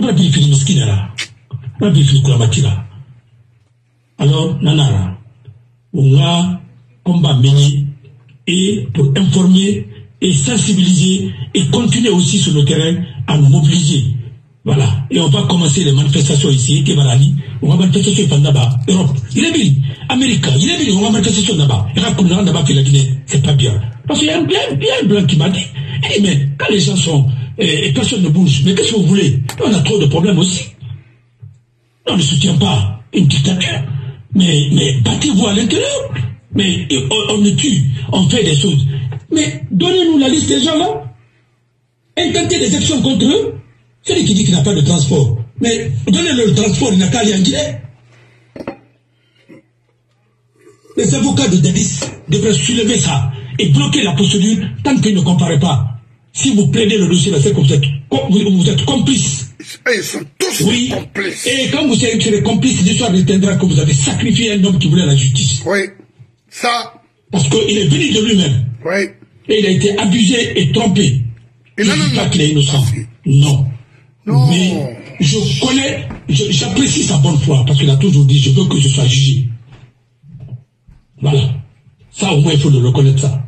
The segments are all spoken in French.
ba bi fini miskinara ba bi fini kulamatira alors nanara on a combat mené et pour informer et sensibiliser et continuer aussi sur le terrain à nous mobiliser voilà. Et on va commencer les manifestations ici, Kebarali. On va manifester là-bas, Europe. Il est bien. Amérique, il est bien. On va manifester là-bas. Et là, là-bas, que la Guinée, c'est pas bien. Parce qu'il y a un il y blanc qui m'a dit. Dit, mais quand les gens sont, et, personne ne bouge, mais qu'est-ce que vous voulez? On a trop de problèmes aussi. On ne soutient pas une dictature. Mais, mais, battez-vous à l'intérieur. Mais, on, on tue, on fait des choses. Mais, donnez-nous la liste des gens là. Intentez des actions contre eux. Celui qui dit qu'il n'a pas de transport, mais donnez-le le transport, il n'a qu'à aller en Guinée. Les avocats de Dadis devraient soulever ça et bloquer la procédure tant qu'ils ne comparaient pas. Si vous plaidez le dossier, c'est que vous êtes, vous êtes complices. Ils sont tous oui. complices. Et quand vous serez complices, l'histoire retiendra que vous avez sacrifié un homme qui voulait la justice. Oui. Ça. Parce qu'il est venu de lui-même. Oui. Et il a été abusé et trompé. Non, ne non, pas non. qu'il est innocent. Non. Non. Mais je connais, j'apprécie sa bonne foi parce qu'il a toujours dit je veux que je sois jugé. Voilà. Ça au moins il faut le reconnaître ça.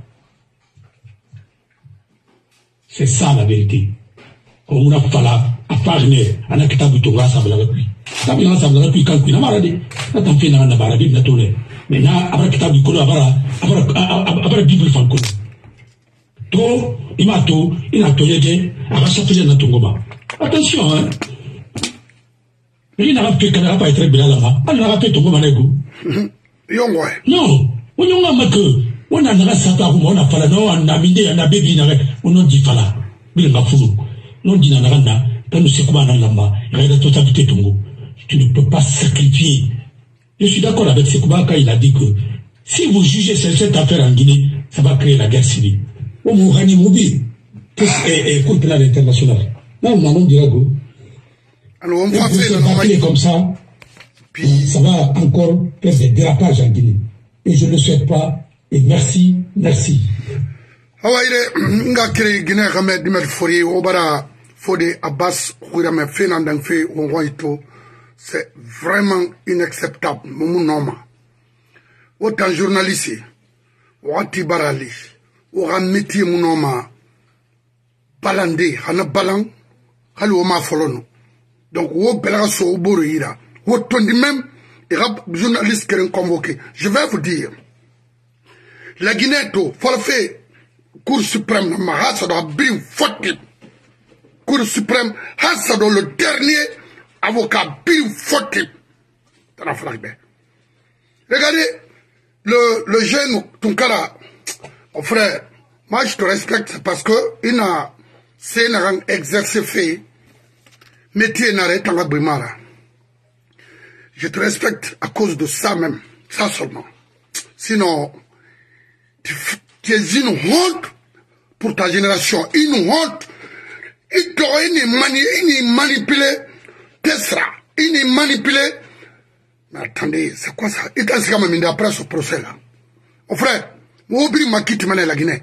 C'est ça la vérité. On a fala à parler à la kitabu to grâce à la pluie. Kitabu na sabla pluie quand kuina marade. Na tamfi na na barabi na tole. Mais na abra kitabu ko abara abara abara bible fan ko. To ima to ina to yeje aba chapele na tongoma. Attention hein. Yongwe. Non, naga sata ko no minde bebi na dit fulu. Dit naga na tanu se kuma na lamba. Tongo. Tu ne peux pas sacrifier. Je suis d'accord avec Sekouba quand il a dit que si vous jugez cette affaire en Guinée, ça va créer la guerre civile. Au Mourani Moubi, pénale internationale. Là, on a d'Irago. Alors, on va faire le comme ça, Puis, ça va encore faire des dérapages en Guinée. Et je ne le souhaite pas. Et merci, merci. awaire nga kere gine game dimet fori obara fode abbas khurame fenan dang fe wongoito c'est vraiment inacceptable. Mumu noma autant journaliste wati barali o ga métier mu noma balande hana balan hali o ma folono donc wo belaga so o boro yira. Wo tondi même et journaliste keren convoqué. Je vais vous dire. La Guinée to forfait Cour suprême ha sado abin foti Cour suprême sado le dernier avocat bin foti tana fala be regardez le le jeune Tunkara mon frère moi je te respecte parce que il a c'est un exercice fait métier na retanga bimara je te respecte à cause de ça même ça seulement sinon tu, es une honte pour ta génération, une honte. Il t'aurait une mani, une manipulé, Tesra, une manipulé. Mais attendez, c'est quoi ça? Il t'a dit après ce procès-là. Mon frère, Oubri m'a quitté la Guinée.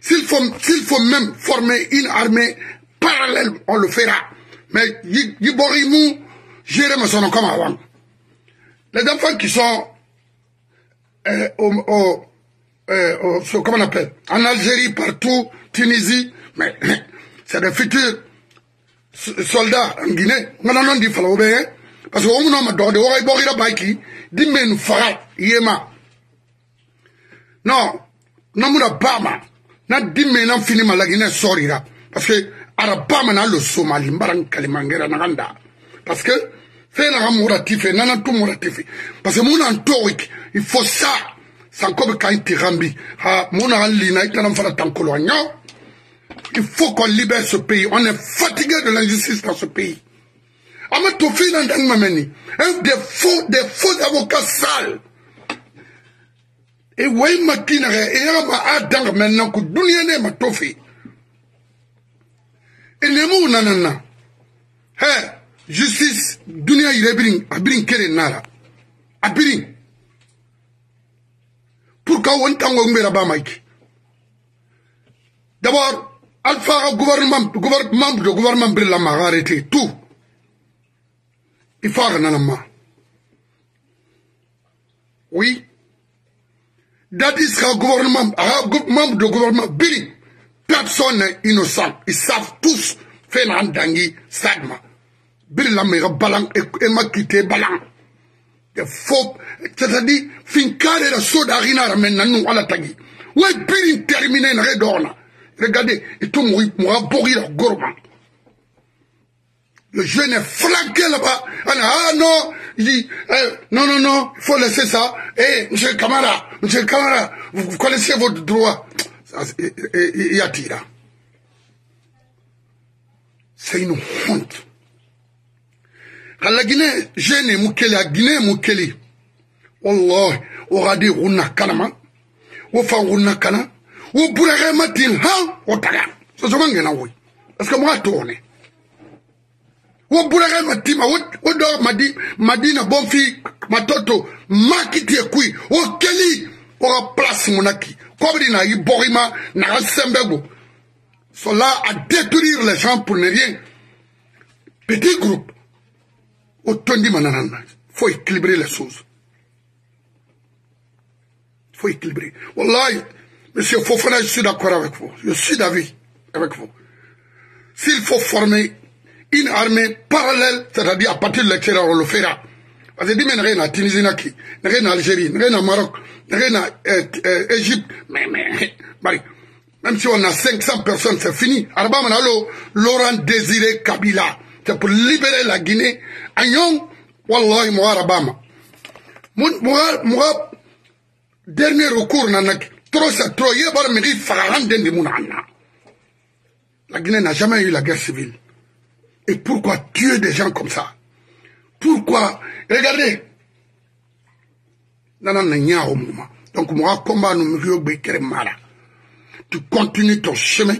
S'il faut, s'il faut même former une armée parallèle, on le fera. Mais Yiborimou, gérer ma son comme avant. Les enfants qui sont euh, au, au euh, comment on appelle, en Algérie, partout, Tunisie, mais c'est des futurs soldats en Guinée. On a dit parce que on a dode o ay bogira baiki di men fara yema. Non, namuna bama na di men na fini ma la Guinée sorira parce que arabama na le Somali mbaran kalimangera na ganda. Parce que fait la mouratif nana tout mouratif parce que mon antorik il faut ça. Sanko bɛ kan ti rambi. Ha mun an lina i kana fara tankolo ɲa il faut qu'on libère ce pays. On est fatigué de l'injustice dans ce pays. Ama to fi na ndang mameni des faux des faux avocats sales. Et way makina re e ya ma adang maintenant ko dunia ne ma to fi e ne mu nanana. He justice dunia ire birin abirin kere nara. Abirin. Pour ka won tango ngbera maiki d'abord alpha gouvernement gouvernement de gouvernement brilla ma arrêté tout. Il faut nanama oui. Dadis sera gouvernement, membre de gouvernement, Billy, personne n'est innocent. Ils savent tous faire un dangi, sagma. Billy la mère balan, et m'a quitté balan. Faux. C'est-à-dire, fin carré la soda rina maintenant nous à la tagi. Ouais, Billy terminé, n'a rien Regardez, et tout mourir, mourir, bourrir, gourmand. Le jeune est flanqué là-bas. Ah non, il dit, eh, non, non, non, il faut laisser ça. Eh, monsieur Camara, monsieur Camara, vous, vous connaissez votre droit. Eh, eh, yatira. Seyino honte. Kala gine jene mu keli a gine mu keli wallahi wo gadi gunna kanama wo fan gunna kana wo burage matin ha wo taga sosoma ngena woy parce que moga toone wo burage matima wo do madi madina bonfi matoto makiti e kui wo keli wo ga place munaki kobri na iborima na sembego. Cela à détruire les gens pour ne rien. Petit groupe. Au tondi mananana. Faut équilibrer les choses. Faut équilibrer. Monsieur Fofana je suis d'accord avec vous. Je suis d'avis avec vous. S'il faut former une armée parallèle, c'est-à-dire à partir de l'extérieur, on le fera. Parce que dis-moi, il y a Tunisie, il y a Algérie, il y a Maroc, il y a Égypte, mais, mais, même si on a 500 personnes, c'est fini. Laurent Désiré Kabila, c'est pour libérer la Guinée. Wallahi, Arabama. Moi, moi, dernier recours, trop c'est trop, de. La Guinée n'a jamais eu la guerre civile. Et pourquoi tuer des gens comme ça? Pourquoi? Regardez. Donc, moi, combat nous Tu continues ton chemin.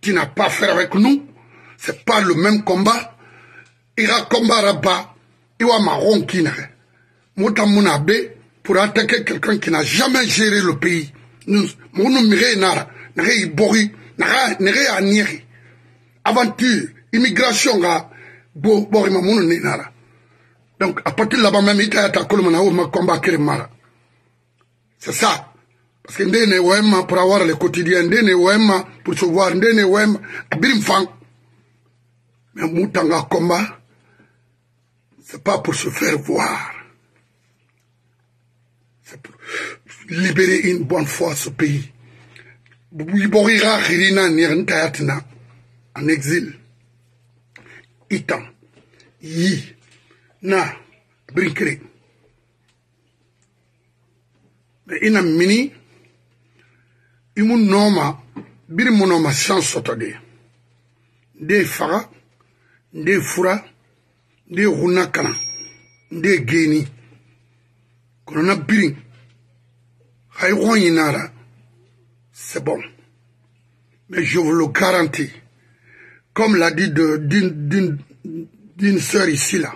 Tu n'as pas fait avec nous. C'est pas le même combat. Ira combat là-bas. Iwa marron qui n'a Mouta pour attaquer quelqu'un qui n'a jamais géré le pays. Nous, nous, nara. Nare bori. Nare, nare aniri. Aventure immigration nara donc à partir là-bas même yata kolomana o ma combat kiri mara c'est ça. Parce que ndene wema pour avoir le quotidien ndene wema pour se voir ndene wema abirim fang mais mutanga combat c'est pas pour se faire voir. C'est pour libérer une bonne fois ce pays. Borira Khirina Nirntayatina en exil. Itam yi na brinkiri mɛ ina mini imu nɔɔma biri mu nɔɔma sisan sɔtɔ de. Nde faga nde fura nde hunna kana nde geni. Kɔnɔna birin hay wɔn yinara c'est bon. Mais je vous le garantis comme l'a dit d'une sœur ici là.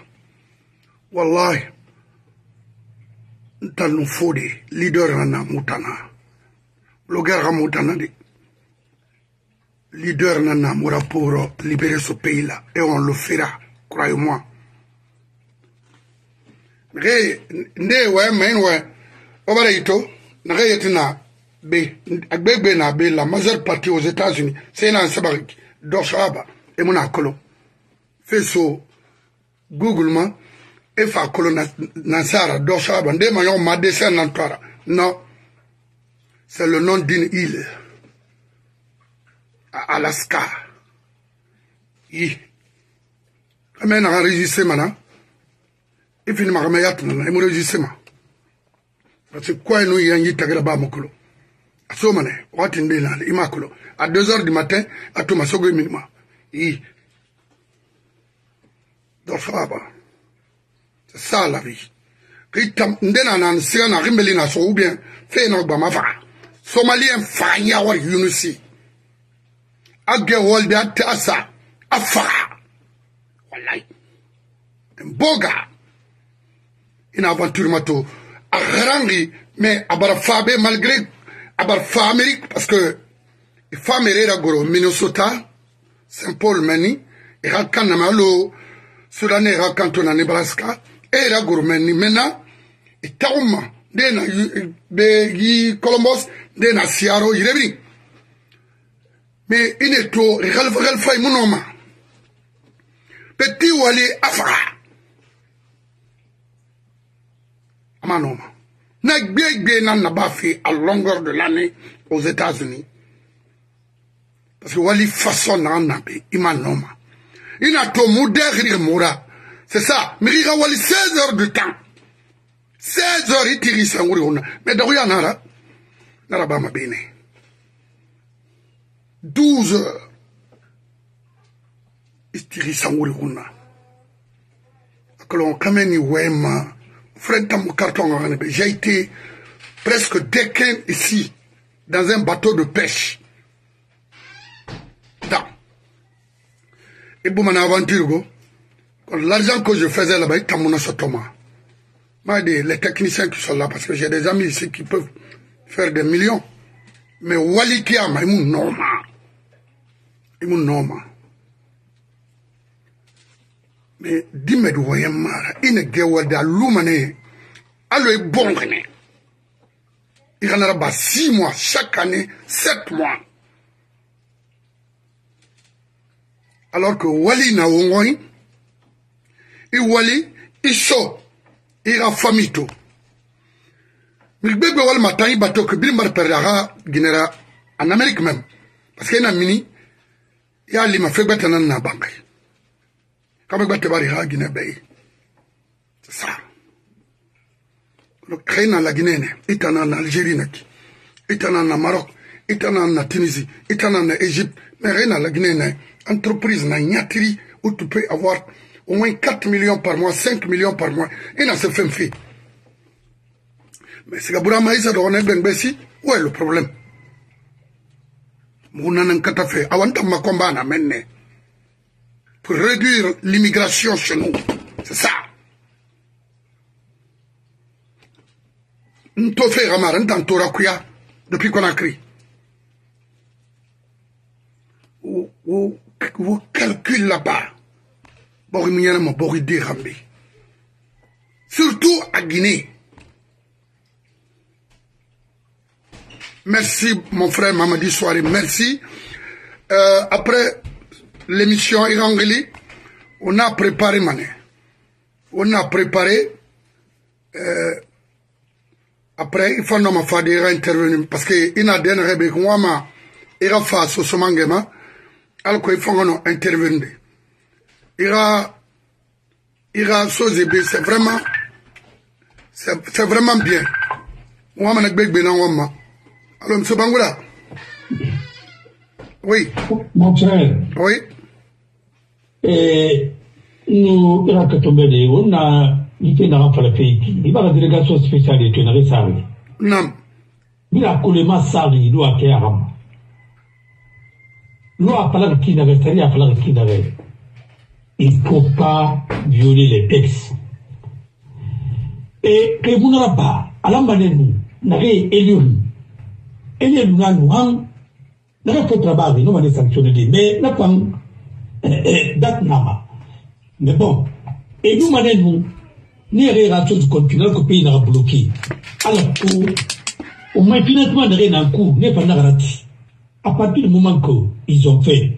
wallahi. N tanu fo de. Leader nana mutana blogueur ka mutana de. Leader nana mura pour libérer ce pays là et on le fera croyez moi nage nde wa main wa obara ito nage yetina be agbegbe na be la majeure partie aux États-Unis. C'est nan sabak doshaba e mona kolo feso google ma e fa kolo na nansara dɔ sɔrɔ ba nde ma yɔn ma dessin nan tɔra non. C'est le nom d'une île. À Alaska. Yi kame na enregistré mana e fini ma kame yat nana e mo enregistré ma parce que quoi nous y a yi tagira ba mo kolo aso mane wati nde na ima kolo à 2 heures du matin à Thomas Sogo minima i. Dɔfaba c'est ça la vie. Ritam ndena nan sira na rimbeli na so ou bien fe na gba mafa. Somalien fa nya wa yunusi. Age wolde atasa afa wallahi. Mboga. Ina aventure mato. A garangi mais abara fabe malgré abara fa Amérique parce que fa merera goro Minnesota Saint Paul mani e hakkan na malo sudanais ra kanto na nebraska e yɛrɛ goromɛni maintenant i tago ma de na be yi columbus de na siaro yirebiri mais i ne to xalifa xalifa i munɔ ma. Petit wali a faga a ma. Na gbegbe na naba fe à longueur de l'année aux états-unis parce que wali façon na na be i ma nɔ ma. I na to mu dɛgiri mura c'est ça. Miri ka wali 16 heures de temps. 16 heures i tigi sanguri hona mais ya nara nara ba ma bene. 12 heures. I tigi sanguri hona akalon kameni wema frère j'ai été presque déquin ici dans un bateau de pêche. Et bon mon aventure L'argent que je faisais là-bas, Kamuna Sotoma. Moi, les techniciens qui sont là, parce que j'ai des amis ici qui peuvent faire des millions. Mais Walikia, il est normal. Il est normal. Mais dis-moi de voyer mal. Il est guéwal de l'oumane. Alors, il est bon. Il en a 6 mois, chaque année, 7 mois. Alors que Wali n'a pas i wali i so i ka famille to mi gbegbe walima tan i bato ke biri mari pɛrɛ a en amérique même. Parce que i na mini i y'a lima fɛ gbɛtɛ na banke k'a bɛ gbɛtɛ bari ha ginɛ bɛɛ ye ça. Xëy na la guinée ne i tana na algérie na i tana maroc. I tana na tunisie. I tana na égypte. Mais xëy na la guinée ne entreprise na ñatiri où tu peux avoir au moins 4 millions par mois, 5 millions par mois. Il n'a se fait fait. Mais c'est que Bourama Issa de René Benbessi, où est le problème? Pour réduire l'immigration chez nous. C'est ça. Ntofe Ramar, Ntantora Kuya, depuis qu'on a crié. Ou calcule là-bas. Surtout à guinée. Merci mon frère mamadi soare merci. Euh, après l'émission irangeli on a préparé mané. On a préparé euh, après il faut ma fa de ira intervenir parce que ina den rebe ko wama ira fa so so mangema. Alko il faut intervenir ira ira Sozebe, c'est vraiment c'est vraiment bien. On va gbegbe na wama alors monsieur Bangoula. Oui. Mon frère. Oui. Eh nous ira ka tombe de on a ite na fala feiki iba ka délégation spéciale to na resari nam bila kolema sari do ake aram lo apala ki na resari apala ki na resari il ne faut pas violer les textes. Et que vous n'aurez pas, à la manière nous, n'avez élu, élu nous a nous, n'avez fait travail, nous sanctionné, mais n'a pas, date nama. Mais bon, et nous, du continent que le pays n'a bloqué. Alors, au moins, finalement, n'a rien n'est pas. À partir du moment qu'ils ont fait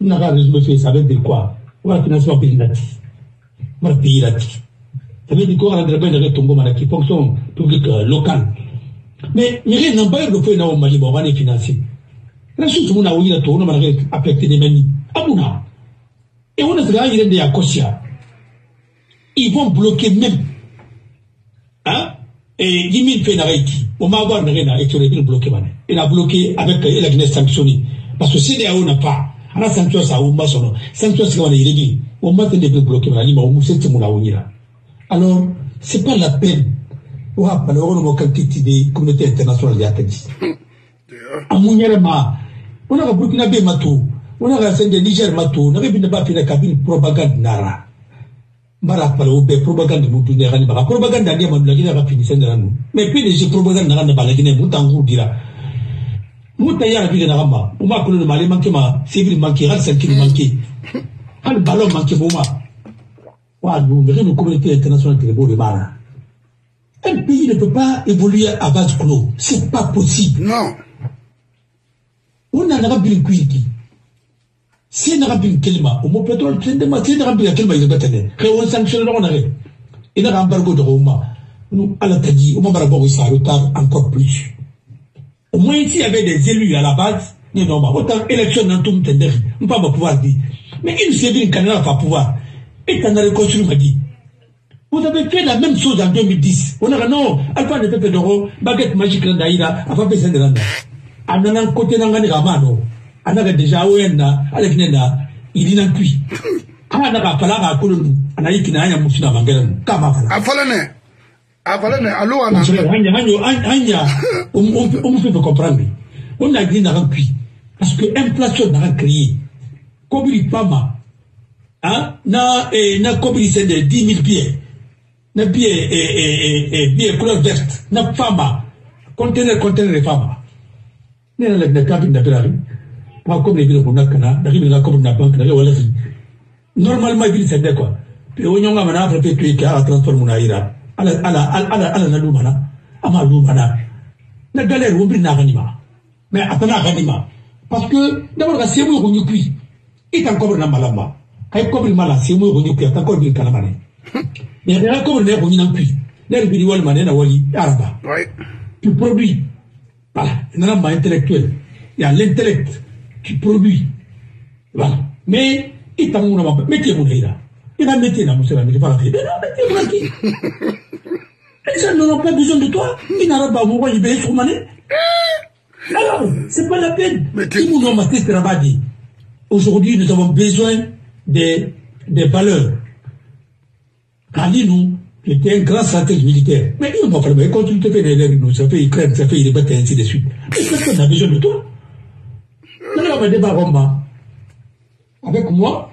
bula mane na ka résumé fait ça veut dire quoi? Financer un pays on va pays ça veut dire qu'on rendrait bien avec Tongo Mana qui fonction publique locale. Mais il y a un bail de fait na au Mali on va les financer. La suite on a ouï la affecter des mani abuna et on a ça il y a des akosia ils vont bloquer même hein? Et Yimine fait Haïti on va avoir une na et bloqué il a bloqué avec la Guinée sanctionnée. Parce que CDAO n'a pas an ka sanctions a ma sɔrɔ sanctions kama na yirigi o ma tɛ ne bɛ bloqué mali ma o muso tɛ mun na o ɲira alors c'est pas la peine. O a bala o kɔni o kalite ti de communauté internationale y'a kɛ di a mun yɛrɛ ma o na ka burkina bɛ ma to o na ka sɛnjɛ niger ma to na bɛ bi ne b'a fɛ ka bi ni propagande nara. Mara pala o bɛɛ propagande mu dunya ka ni baga propagande ani ma dula k'i ka fini sɛnjɛ la nu mais puis les propagande nana ne b'a la k'i ne mun t'an k'u dira. Muta ya bi na gamba. Uma kulo mali manke ma civil manke hal sankini manke. Hal ballon manke boma. Wa nous, mais une communauté internationale qui est beau de. Un pays ne peut pas évoluer à base clos. C'est pas possible. Non. On a un bin kuiki. Si on a bin kelma, au mot pétrole, c'est de ma si on a bin kelma, il est battu. Que on sanctionne on a Il a un embargo de Roma. Nous, à la tadi, on va avoir ça retard encore plus. Au moins, s'il y avait des élus à la base, ni non, autant élection dans tout le on pas pouvoir dire. Mais une canard va pouvoir. Et quand on a reconstruit, dit, vous avez fait la même chose en 2010. On a dit non, Alpha ne fait pas baguette magique dans Daïra, avant de faire ça. En allant côté dans le on a déjà Oena, avec Nena, il cuit. Quand on a à Kolonu, on a dit qu'il y a un moussina mangala, comme avant. A falane. avalene alo wanaanya omupepe comprendre ona gri naka kui parce que inflation naka créé kobiri pama na eh, na kobiri sende 10 000 billets na billet eh, eh, billet couleur verte na pama conteneur conteneur pama nena la nekapi ndapelari ma kobiri bino kuna kana nakimi naka kobiri na banque nake walasi normalement biri sende quoi. Pe wonyonga mana afrepe tuike aka transport muna ira Ala ala ala ala na lumana. Ama lumana. Na. Galère on bi na ganima. Mais atana ganima. Parce que d'abord ka semu ko nyukui. Ita encore na malamba ay kobri mala si mo gonyo kya tan kobri kala mane mais ya kobri ne gonyo nan puis ne bi wal mane na wali araba. Tu produis. Voilà. Nana ma intellectuel il y a l'intellect qui produit. Voilà. Mais ita mo na ma métier mo leira ina métier na mo sera mais pas fait mais non métier gens n'ont pas besoin de toi ils n'arabent pas mo wali be sur mané alors c'est pas la peine Ils travailler. Aujourd'hui, nous avons besoin des, des valeurs. Ali, nous, qui était un grand stratège militaire. Mais il m'a fallu, mais quand tu te fais des nous, ça fait Ukraine, ça fait il et ainsi de suite. Mais personne n'a besoin de toi? Maintenant, on va Roma. Avec moi,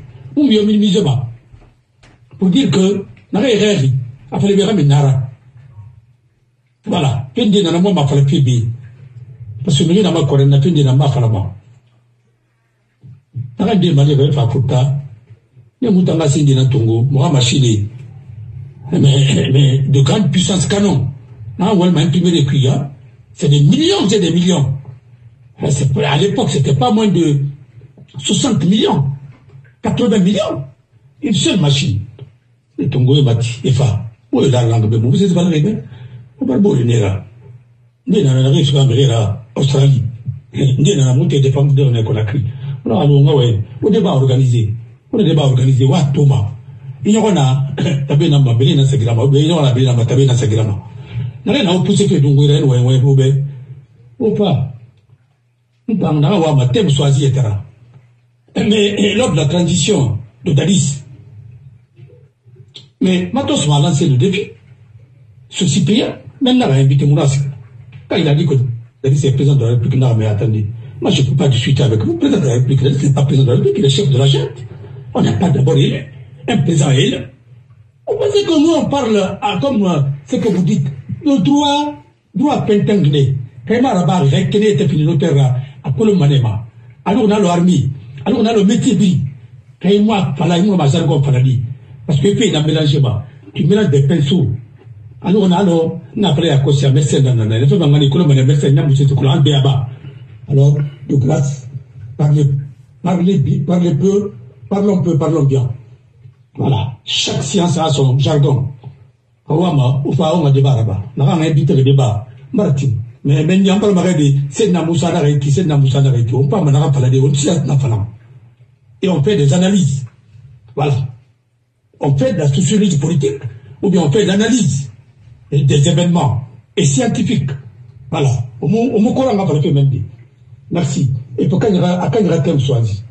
On m'y a minimisé Pour dire que, n'a rien nara. Voilà. Parce que mimi na ma kore na pendi na ma fala ma. Naka ndi ma le fa puta. Ne muta nga sindi na tungu, mo ma chili. Mais, mais de grandes puissances canon. Hein, ouais, imprimé des. C'est des millions, c'est des millions. Euh, pas- À l'époque, c'était pas moins de 60 millions, 80 millions. Une seule machine. Le Tongo est bâti, et fa. Où est la langue? Vous êtes pas suga mege la australie. De ne conakry o la alo nga wɛ o de b'a organisé. De b'a organisé wa to ma i ɲɔgɔn na tabe na ma bele na segira ma o bɛ i ɲɔgɔn na bele na ma tabe na segira ma nage na o poussé ke dungo yɛrɛ wɛ wɛ o bɛ o pa n pan na wa ma thème choisi etc mais lors de la transition de Dadis mais Matos m'a lancé le défi. Ceci payant, maintenant il a invité Mouras. Quand il a dit que Dadis est président de la République, non, mais attendez, moi je ne peux pas discuter avec vous, président de la République, Dadis n'est pas président de la République, il est chef de la junte. On n'a pas d'abord élu, un président élu. Vous pensez que nous on parle à, comme euh, ce que vous dites, le droit, droit pentanglé, quand il m'a rabat, il était fini notaire à Kolomanema, alors on a l'armée, alors on a le métier bi, quand il m'a fallu, il m'a jargon fallu, parce que puis il a mélangé, bah, tu mélanges des pinceaux, alors on a alors n'a pas à cause de médecin dans la fait mangani kolo mane médecin n'a musu kolo an béaba alors de grâce parlez parlez parlez peu parlons peu parlons bien. Voilà. Chaque science a son jargon. Awama ufa onga de baraba na nga ngai bitere de ba mais mais nyambal maga de c'est na musa na ki c'est na musa na ki on pas mana pala de on tient na fala et on fait des analyses. Voilà. On fait de la sociologie politique ou bien on fait de l'analyse des événements et scientifiques voilà. Au mo ko nga pala même merci. Et pour quand il y aura thème choisi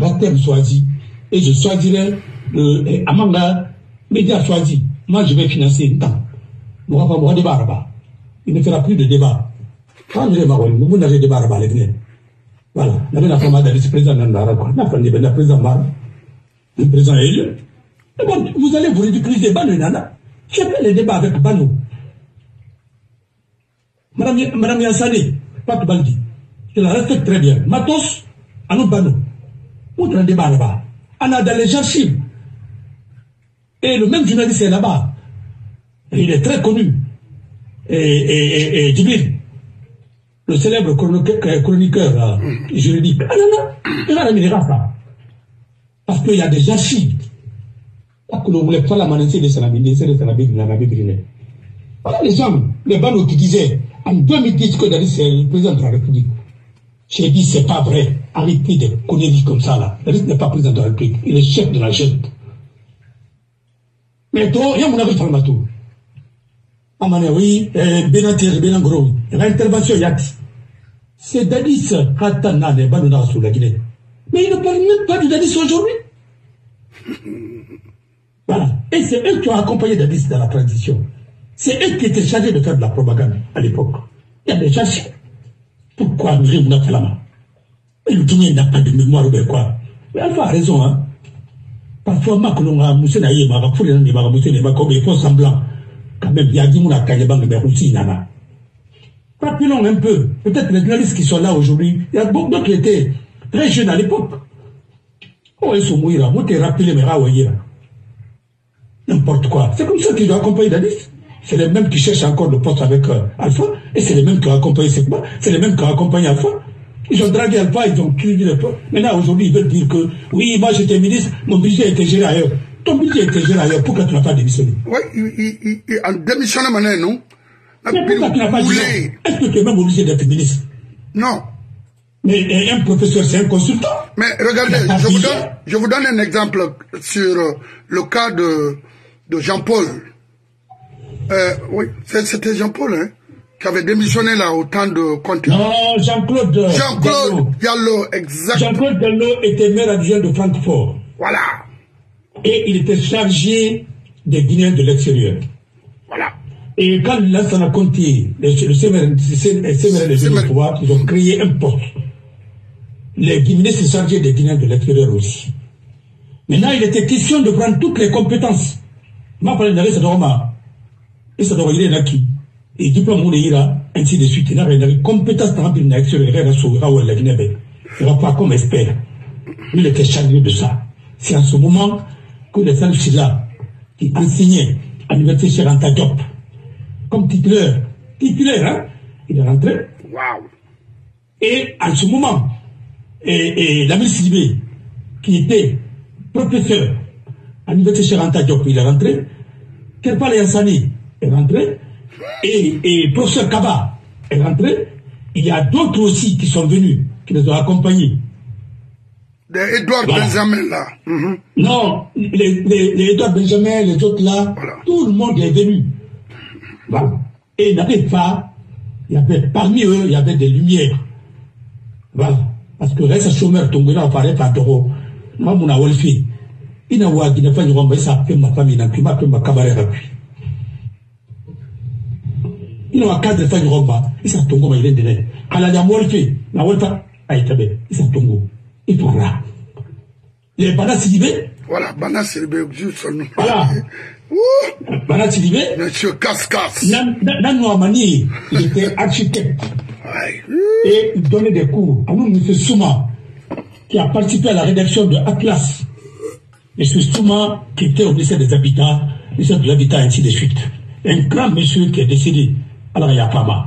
un thème choisi et je choisirai le amanga média choisi moi je vais financer une temps. Moi, débat Il ne fera plus de débat. Vous n'avez débat là-bas, Voilà. Vous avez la femme de président. La femme de président Bar, le président élu. Bon, vous allez vous ridiculiser Bano Nana. J'ai fait les débats avec Bano. Madame, Madame Yassane, Pat Baldi, je la respecte très bien. Matos, Anou Bano. Où est le débat là-bas? On a dans les archives. Et le même journaliste est là-bas. Il est très connu. Et, et, et, Djibril, le célèbre chroniqueur euh, juridique. Ah non, non, il va revenir ça. Parce qu'il y a des archives. Pas que l'on voulait pas la manière de Sanabi, de Sanabi, de Sanabi, Voilà les gens, les banaux qui disaient en 2010 que David c'est le président de la République. J'ai dit c'est pas vrai. Arrêtez de conneries comme ça là. David n'est pas président de la République. Il est chef de la jeune. Mais toi, il y a mon avis bateau. Amane, oui, Yati. C'est Dadis, la Guinée. Mais il ne pas aujourd'hui. Et c'est eux qui ont accompagné Dadis dans la transition. C'est eux qui étaient chargés de faire de la propagande à l'époque. Il y a des chercheurs. Pourquoi main? Mais le n'a pas de mémoire quoi? Mais a raison, hein parfois mais faut semblant quand même ya dit muna kanye bang be rusi nana. Rappelons un peu. Peut-être les journalistes qui sont là aujourd'hui. Il y a beaucoup d'autres qui étaient très jeunes à l'époque. Oh ils sont mouillés moi t'es rappelé mais rawaye n'importe quoi. C'est comme ça qu'ils doivent accompagner Dadis. C'est les mêmes qui cherchent encore le poste avec euh, Alpha et c'est les mêmes qui ont accompagné Sekba c'est les mêmes qui ont accompagné Alpha. Ils ont dragué Alpha, ils ont tué le peuple. Maintenant, aujourd'hui, ils veulent dire que oui, moi j'étais ministre, mon budget était géré ailleurs. Était géré ailleurs, pourquoi tu n'as pas démissionné Oui, il, il, en démissionnant maintenant, non? Mais pourquoi tu n'as pas dit Est-ce que tu es même obligé d'être ministre? Non. Mais un professeur, c'est un consultant. Mais regardez, je vous, donne, je vous donne un exemple sur euh, le cas de, de Jean-Paul. Euh, oui, c'était Jean-Paul, hein qui avait démissionné là au temps de Conte. Non, Jean-Claude. Jean-Claude Diallo, exact. Jean-Claude Diallo était maire adjoint de Francfort. Voilà. Et il était chargé des Guinéens de l'extérieur. Voilà. Et quand Lansana Conti, le CMR de pouvoir, ils ont créé un poste. Les Guinéens se chargeaient des Guinéens de l'extérieur aussi. Maintenant, il était question de prendre toutes les compétences. Ma parole n'avait pas Et ça doit y qui et diplôme mun yira ainsi de suite n'a rien compétence dans une action et rien sur la guinée il va pas comme expert il était chargé de ça c'est en ce moment que les salles là qui enseignaient à l'université Cheranta Diop comme titulaire titulaire hein il est rentré wow. et en ce moment et, et Lamil Sidibé qui était professeur à l'université Cheranta Diop il est rentré Kerpal Yassani est rentré et, et professeur Kaba est rentré. Il y a d'autres aussi qui sont venus, qui les ont accompagnés. Les Edouard Benjamin là. Mhm. Non, les, les, les, Edouard Benjamin, les autres là, tout le monde est venu. Voilà. Et il n'y avait pas, il y avait, parmi eux, il y avait des lumières. Voilà. Parce que reste chômeur, ton gars apparaît par Doro. Moi, mon awolfi. Il n'a pas de famille, il n'a pas ma famille, il n'a pas ma cabaret ino akadre fa ɲɔgɔn ma i sa tongo ma yelen dɛnɛ ala ya mɔri fe na wali ta a ye tɛbɛ i sa tongo i tɔgɔra les bana sidibe voilà bana sidibe juste son nom voilà. bana sidibe monsieur Cascas. Nanu amani il était architecte. Et il donnait des cours à nous monsieur Souma qui a participé à la rédaction de Atlas. Monsieur Souma qui était au ministère des Habitats ministère de l'Habitat ainsi de suite. Un grand monsieur qui est décédé alors il y a pas mal.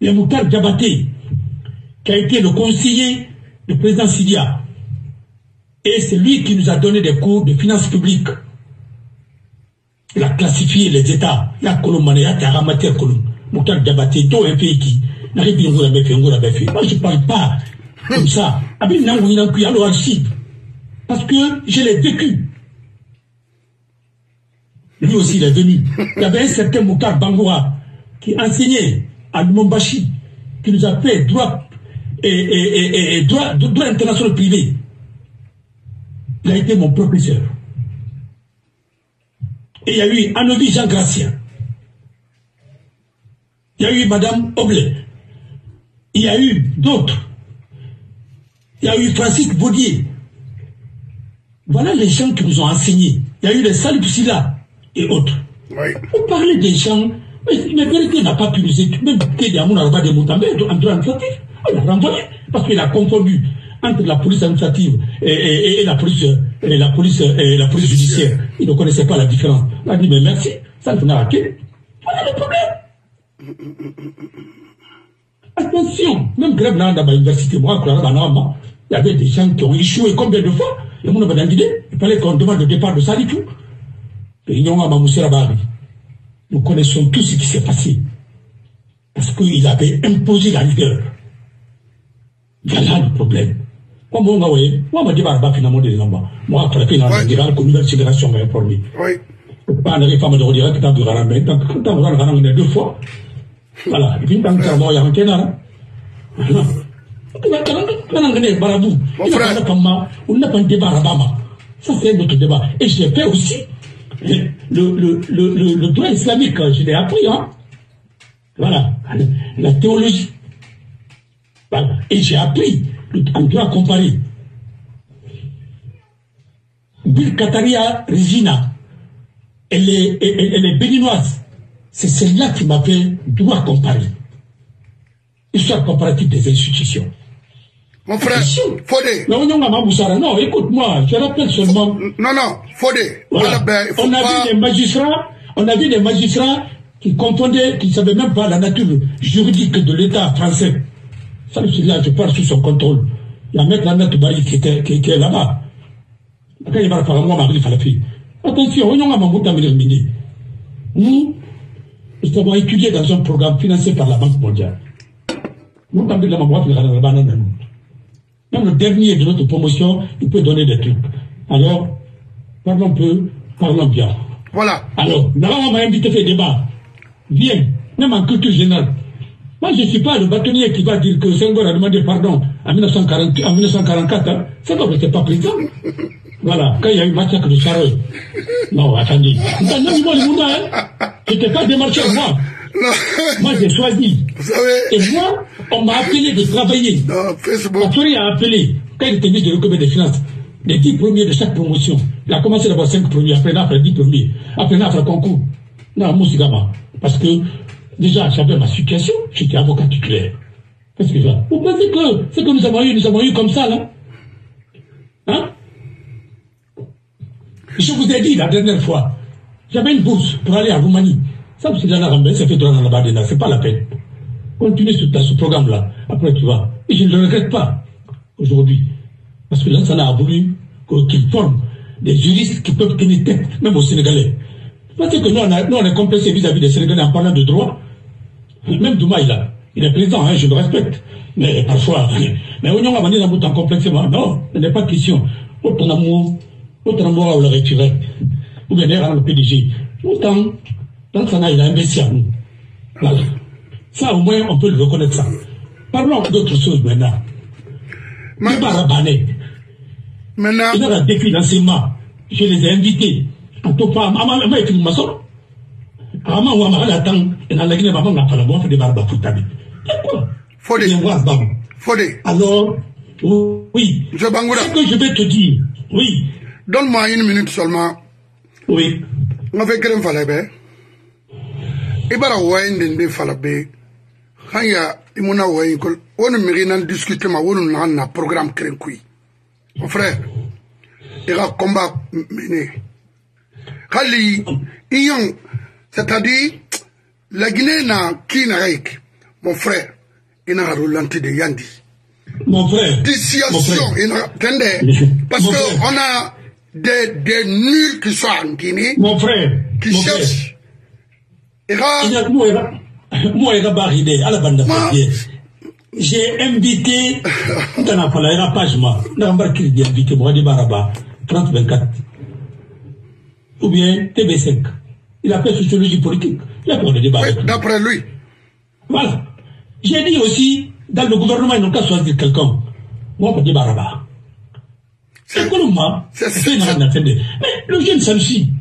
Il y a Moutar Diabaté, qui a été le conseiller du président Sidia. Et c'est lui qui nous a donné des cours de finances publiques. Il a classifié les États. Il a Colombané, il a. Mokhtar Diabaté, tout un pays qui n'arrive pas à faire Moi, je ne parle pas comme ça. Alors, Parce que je l'ai vécu. Lui aussi, il est venu. Il y avait un certain Mokhtar Bangoura qui enseignait à Lumumbashi, qui nous a fait droit, et, et, et, droit, droit international privé. Il a été mon professeur. Et il y a eu Anobi Jean Gracien. Il y a eu Madame Oblet. Il y a eu d'autres. Il y a eu Francis Baudier. Voilà les gens qui nous ont enseigné. Il y a eu les Salib Silla et autres. Oui. Vous parlez des gens, mais, mais vérité n'a pas pu nous étudier. Même Kédi Amoun Arba de Moutambe, en on l'a renvoyé parce qu'il a confondu entre la police administrative et, et, et, la police et la police et la police judiciaire. Il ne connaissait pas la différence. Il a dit mais merci, ça ne à quel Voilà le problème. Attention, même grève là dans l'université, moi, il y avait des gens qui ont échoué combien de fois? Et il fallait qu'on demande le départ de Salitou. Et nous connaissons tout ce qui s'est passé. Parce qu'il avait imposé la rigueur. Voilà le problème. Moi, moi, moi, moi, vais finalement des. Moi, après, y a une. Oui. Pas une femme de redire que vu deux fois, voilà. Et puis, quand tu as vu Raramé, tu as vu Kana ngane barabu. Mon frère. Il n'a pas on n'a pas un débat rabama. Ça, c'est débat. Et j'ai fait aussi le, le, le, le, le droit islamique, je l'ai appris, hein. Voilà. La théologie. Voilà. Et j'ai appris en droit comparé. Bill Kataria Regina, elle est, elle, elle est béninoise. C'est celle-là qui m'a fait droit comparé. Histoire comparative des institutions. Mon frère. Fodé. Non, non, non, Moussara, non, écoute-moi, je rappelle seulement. Non, non, Fodé. Voilà. Ben, on a pas... vu des magistrats, on a vu des magistrats qui confondaient, qui ne savaient même pas la nature juridique de l'État français. Ça, là, je parle sous son contrôle. Il y a un mec là, Maître Bari, qui, était, qui, qui est là-bas. Quand il va faire moi, Marie Falafi. Attention, on a Mamouta Mini. Nous, nous avons étudié dans un programme financé par la Banque mondiale. Nous, quand la Mamouta même le dernier de notre promotion, il peut donner des trucs. Alors, parlons peu, parlons bien. Voilà. Alors, Nara m'a invité à faire débat. Viens, même en culture générale. Moi, je ne suis pas le bâtonnier qui va dire que Senghor a demandé pardon en, 1940, en 1944. Hein. Senghor n'était pas président. Voilà, quand il y a eu le massacre de Charoy. Non, attendez. Non, non, monde, hein. Je n'étais pas démarché, moi. Non, Moi, j'ai choisi. vous savez, Et moi, on m'a appelé de travailler. Facebook, Atori a appelé, quand il était ministre de l'économie des finances, les 10 premiers de chaque promotion. Il a commencé d'abord 5 premiers, après il a fait 10 premiers, après il a fait le concours. Non, Moussigama. Parce que, déjà, j'avais ma situation, j'étais avocat titulaire. Qu'est-ce que fais Vous pensez que ce que nous avons eu, nous avons eu comme ça, là? Hein? Je vous ai dit la dernière fois, j'avais une bourse pour aller à Roumanie. Ça, c'est dans la Rambé, c'est fait dans la Badena, c'est pas la peine. Continue sur, ce programme-là. Après, tu vois. Et je ne le regrette pas aujourd'hui. Parce que l'Ansana a voulu qu'il forme des juristes qui peuvent tenir tête, même aux Sénégalais. Parce que nous, on, nous, on est complexé vis-à-vis des Sénégalais en parlant de droit. Même Douma, il, a, il est président, hein, je le respecte. Mais parfois, mais on a manié dans complexe. Non, ce n'est pas question. Autant d'amour, autant d'amour, on le retirer. Ou bien d'ailleurs, le PDG. Autant, l'Ansana, il a investi à nous. Voilà. Ça, au moins, on peut le reconnaître ça. Parlons d'autres choses maintenant. Ma- Débat rabanais. maintenant, Il y a un défi d'enseignement. Je les ai invités. En tout cas, maman, maman est une maçon. Maman, n'a pas la bonne de barbe à Foutabi. Pourquoi Fodé, Viens voir, Babou. Fodé, Alors, oui. je Bangoura, Ce que je vais te dire, oui, donne-moi une minute seulement. oui. nga fe kelen fala bɛ i bara wayin den de fala be han ya i muna wayin kol woni migi nan discuter ma woni nan na programme kelen kui mon frère i ka combat mené hali i yan c'est-à-dire la Guinée na na gaik mon frère i na rolanti de yandi Mon frère. Mon dissuasion Mon parce que frère. on a des, des nuls qui sont en Guinée, Mon frère, qui mon cherchent. Il a- moi, il a- moi, il a barricade, à la bande. J'ai invité, dans la pala, il a page, moi, dans la barre qui dit invité, moi, de Baraba, 30-24. Ou bien TB5. Il a fait sociologie politique. Il a fait le débat oui, d'après lui, Voilà. J'ai dit aussi, dans le gouvernement, ils n'ont qu'à choisir quelqu'un. Moi, je dis Baraba. C'est quoi le. Mais le jeune Samsi,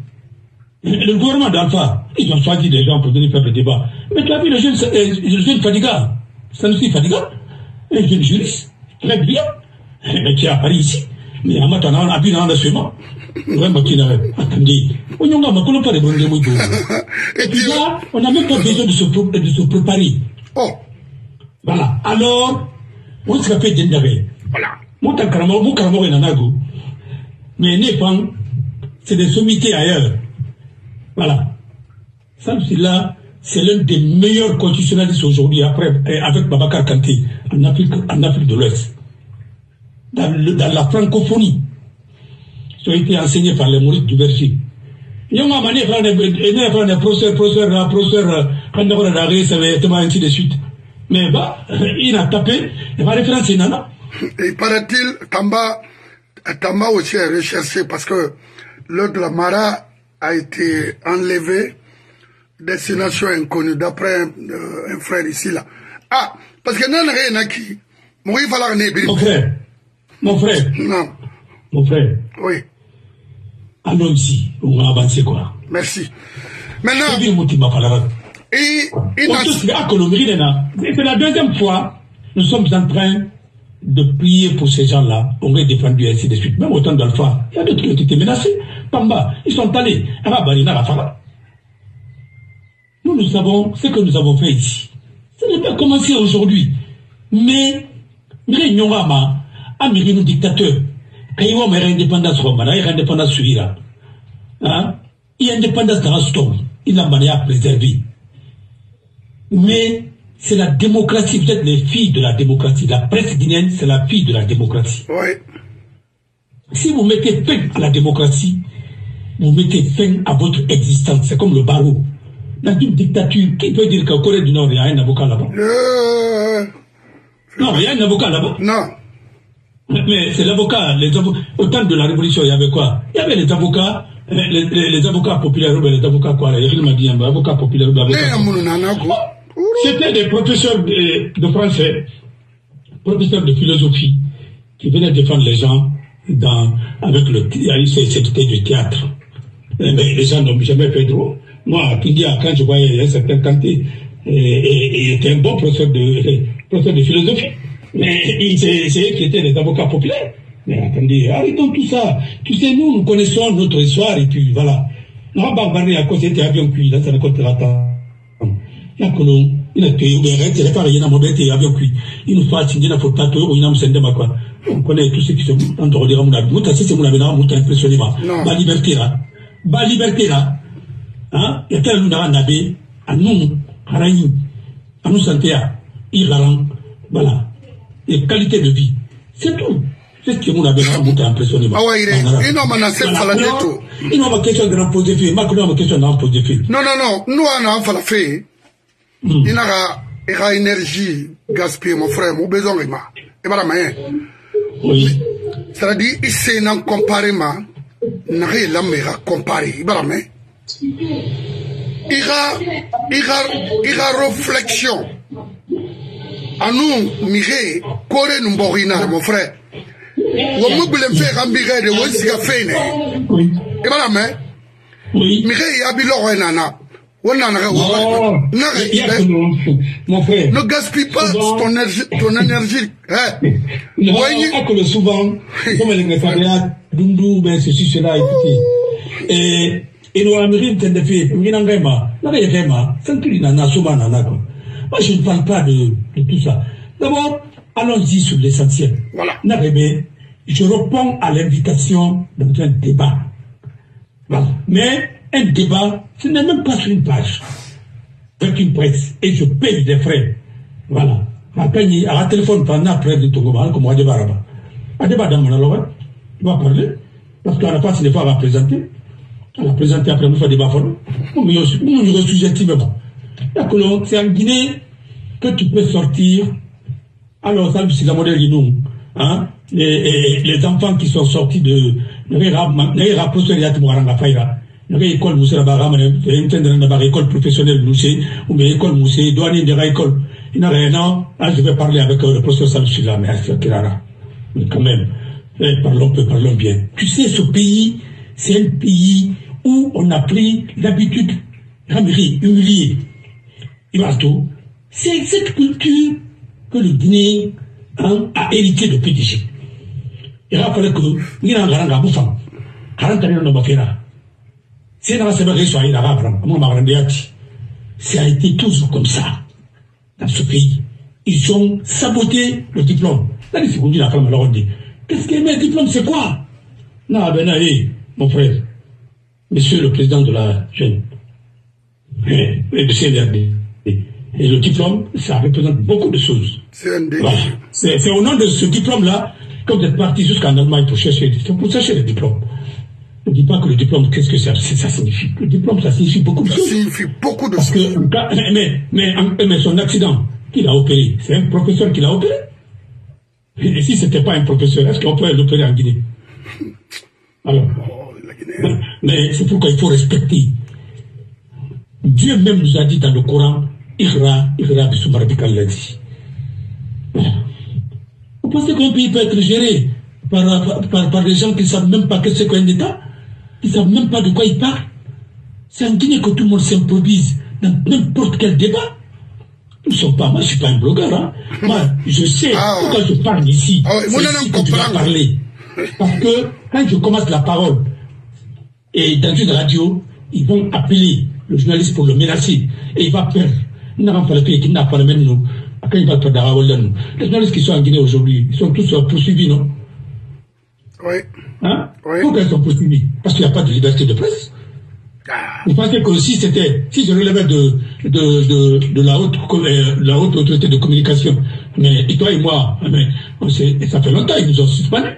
le gouvernement d'Alpha, ils ont choisi des gens pour venir faire le débat. Mais tu as vu le jeune, euh, le jeune Fadiga, Samsi Fadiga, un jeune juriste, très bien, mais qui est à Paris ici. Mais à maintenant, on a vu On pas de bon débat. Et puis là, on n'a même pas besoin de se, pro- de se préparer. oh, Voilà. Alors, on se fait d'endare. voilà. Mon mon karamo est nanago. Mais Népang, c'est des sommités ailleurs. Voilà. Ça, c'est là, c'est l'un des meilleurs constitutionnalistes aujourd'hui, après, eh, avec Babacar Kanté, en Afrique, en Afrique de l'Ouest. Dans, dans la francophonie. Ils ont été enseignés par les Maurice du Berger. Il y a un moment, il y a des professeurs, professeurs, professeurs, quand on a regardé, ça va être ainsi de suite. Mais bah, il a tapé, il va référence, il nana. Et paraît-il, Tamba, Tamba aussi est recherché parce que l'heure de la Mara a été enlevé, destination inconnue, d'après un, euh, un frère ici là. Ah, parce que non, rien qui. Ne Mon frère, mon frère, Non, mon frère, oui, allons ici, on va avancer quoi? merci. Maintenant, Et. Et c'est la deuxième fois, nous sommes en train de prier pour ces gens-là. On est défendu ainsi de suite. Même au temps d'Alpha, il y a d'autres qui ont été menacés. Pamba, ils sont allés. Nous, nous savons ce que nous avons fait ici. Ça n'est pas commencé aujourd'hui. Mais, mais Nyongama, Amiri, nous vont faire indépendance, Romana, il y a indépendance Suira. Hein? Il y a indépendance dans la storm. Il a manière à préserver. Mais c'est la démocratie, vous êtes les filles de la démocratie. La presse guinéenne, c'est la fille de la démocratie. oui, Si vous mettez fin à la démocratie, vous mettez fin à votre existence. C'est comme le barreau. Dans une dictature, qui peut dire qu'au Corée du Nord, il y a un avocat là-bas? Euh, Non, il y a un avocat là-bas. non, Mais c'est l'avocat. les avo- Au temps de la révolution, il y avait quoi? Il y avait les avocats, les, les- les avocats populaires, les avocats quoi Il m'a dit, un avocat populaire, ou bien ne avocat- ya munu nanako. C'était des professeurs de, de français, professeurs de philosophie, qui venaient défendre les gens dans, avec le, du théâtre. Eh, Mais les gens n'ont jamais fait drôle. Moi, quand je voyais un certain et il était un bon professeur de, professeur de philosophie. Mais c'est eux qui étaient les avocats populaires. Mais attendez, arrêtons tout ça. Tu sais, nous, nous connaissons notre histoire et puis voilà. Non, barbarie à cause c'était avion cuit, là, ça ne comptera pas. ina te tere fara yana mo bete fa na fota to ina musende on connaît tout ce qui se en dehors de ramuna muta c'est c'est muna bena muta impressionné ba liberté là. Ba liberté là. Hein? Ya tel luna na be anu harani anu santé ya igaran voilà et qualité de vie. C'est tout. C'est Awa ire, ino mana se fala deto. ino ma question ma fait Non, non, non, nous on a fait la fée. Il n'a pas énergie gaspillée, mon frère, mon besoin de ma. Mais, oui. C'est-à-dire, il s'est en comparé, ma, n'a rien la meilleure comparé. Et voilà, mais, il a, il a, il a réflexion. À nous, Miguel, Corée, nous, Borina, mon frère. Wo mu gbele fɛ ka Miguel de wo siga fɛn ne i b'a oui Miguel ya bi lɔgɔ nana o nana Oh, wo na frère. Ne gaspille pas ton énergie, ton énergie. Hein? Non, Voyez- souvent, comme les Ngefaria, Dundu, ben ceci, cela, et. Et, nous, Amérique, t'es des filles, nous, n'en gagnons pas. N'en gagnons pas. Sans qu'il y en a, souvent, n'en a, quoi. Moi, je ne parle pas de, de tout ça. D'abord, allons-y sur l'essentiel. Voilà. Je réponds à l'invitation dans un débat. Voilà. Mais un débat, ce n'est même pas sur une page. Avec une presse. Et je paye des frais. Voilà. Après, à téléphone pendant après de Togo, comme. À débat dans mon vas parler. Parce qu'à la face, il n'est pas représenté. On a présenté après nous faire débat. Nous, nous, nous sous-estimons. C'est en Guinée que tu peux sortir. Alors, ça, c'est la modèle nous. Hein? Les, les, enfants qui sont sortis de. École école professionnelle ou bien école Moussa, douane de école. Il n'a rien. Là, je vais parler avec le professeur Salusila, mais Mais quand même, eh, parlons peu, parlons bien. Tu sais, ce pays, c'est un pays où on a pris l'habitude. Et C'est cette culture que le Guinée hein, a hérité de PDG. Il fallu que nous avons fait ça. C'est dans ce Ça a été toujours comme ça dans ce pays. Ils ont saboté le diplôme. Qu'est-ce qu'est un diplôme C'est quoi? Non, ben, mon frère monsieur le président de la jeune, et de CNRD. Et le diplôme, ça représente beaucoup de choses. C'est au nom de ce diplôme-là que vous êtes parti jusqu'en Allemagne pour chercher, pour chercher le diplôme. Ne dis pas que le diplôme, qu'est-ce que ça, ça, signifie Le diplôme, ça signifie beaucoup de choses. Ça signifie beaucoup de Parce choses. Que, mais, mais, mais, son accident, qui l'a opéré C'est un professeur qui l'a opéré Et si ce n'était pas un professeur, est-ce qu'on peut l'opérer en Guinée? Alors, mais c'est pourquoi il faut respecter. Dieu même nous a dit dans le Coran, L'a dit. Vous pensez qu'un pays peut être géré par, par, par, des gens qui ne savent même pas que c'est qu'un État Qui ne savent même pas de quoi ils parlent C'est en Guinée que tout le monde s'improvise dans n'importe quel débat. Nous ne sommes pas, moi je ne suis pas un blogueur. Hein. Moi, je sais ah, pourquoi je parle ici. Ah, c'est ici que tu vas parler. Parce que quand je commence la parole, et dans une radio, ils vont appeler le journaliste pour le menacer. Et il va perdre. Il n'a pas qu'il n'a pas le même nous. Quand Les journalistes qui sont en Guinée aujourd'hui, ils sont tous poursuivis, non? Oui. Hein? Oui. Pourquoi ils sont poursuivis? Parce qu'il n'y a pas de liberté de presse. Ah. Vous pensez que si c'était, si je relevais de, de, de, de la, haute, euh, la haute autorité de communication, mais et toi et moi, mais, ça fait longtemps, ils nous ont suspendus.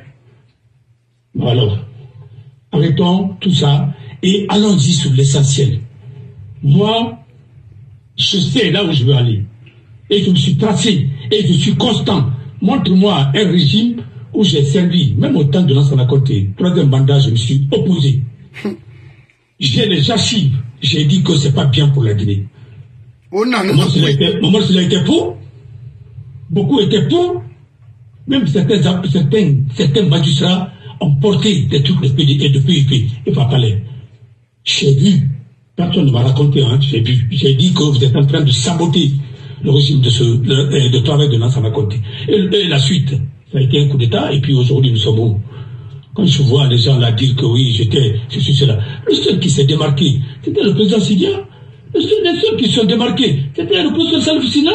Alors, arrêtons tout ça et allons-y sur l'essentiel. Moi, je sais là où je veux aller. Et je me suis tracé, et je suis constant. Montre-moi un régime où j'ai servi, même au temps de l'ancien côté. Troisième mandat, je me suis opposé. J'ai les archives. J'ai dit que c'est pas bien pour la Guinée. Oh non, non, Moment, cela était, moment, cela était pour. Beaucoup étaient pour. Même certains, certains, certains magistrats ont porté des trucs de PDT, de PIP, et pas parler. J'ai vu, personne ne m'a raconté, hein, j'ai dit que vous êtes en train de saboter le régime de ce, de, de travail de l'ensemble côté. Et, et la suite, ça a été un coup d'État, et puis aujourd'hui nous sommes où? Quand je vois les gens là dire que oui, j'étais, je suis cela, le seul qui s'est démarqué, c'était le président Sidia. Le seul, les seuls qui se sont démarqués, c'était le président Salvicina.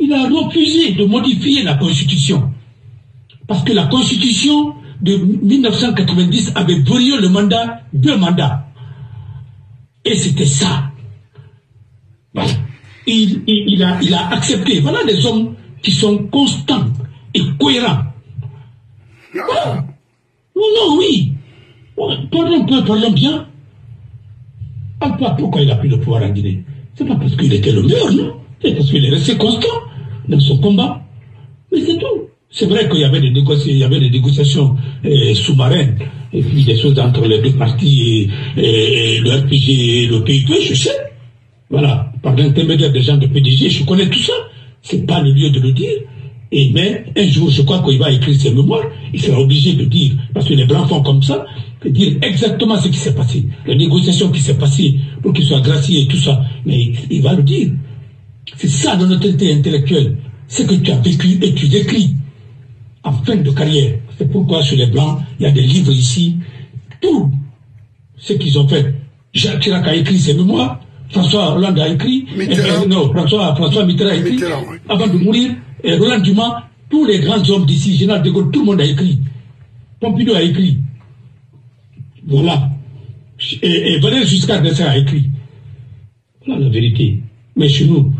Il a refusé de modifier la Constitution. Parce que la Constitution de 1990 avait brûlé le mandat, deux mandats. Et c'était ça. Il, il, a, il a accepté. Voilà des hommes qui sont constants et cohérents. Non, non, oui. Parlons parlons bien. Pourquoi il a pris le pouvoir en Guinée? C'est pas parce qu'il était le meilleur, non? C'est parce qu'il est resté constant dans son combat. Mais c'est tout. C'est vrai qu'il y avait des négociations, il y avait des négociations euh, sous-marines, et puis des choses entre les deux partis, et, le RPG et le PIP, je sais. Voilà, par l'intermédiaire des gens de PDG, je connais tout ça. C'est pas le lieu de le dire. Et mais un jour, je crois qu'il va écrire ses mémoires, il sera obligé de dire, parce que les blancs font comme ça, de dire exactement ce qui s'est passé, les négociations qui s'est passées pour qu'il soit gracié et tout ça. Mais il va le dire. C'est ça l'honnêteté intellectuelle. C'est que tu as vécu et tu écris en fin de carrière. C'est pourquoi sur les Blancs, il y a des livres ici. Tout ce qu'ils ont fait. Jacques Chirac a écrit ses mémoires. François Hollande a écrit. Mitterrand. Euh, non, François, François Mitterrand a écrit. Mitterrand, oui. Avant de mourir. Et Roland Dumas, tous les grands hommes d'ici, Général de Gaulle, tout le monde a écrit. Pompidou a écrit. Voilà. Et, et Valéry Giscard d'Estaing a écrit. Voilà la vérité. Mais chez nous,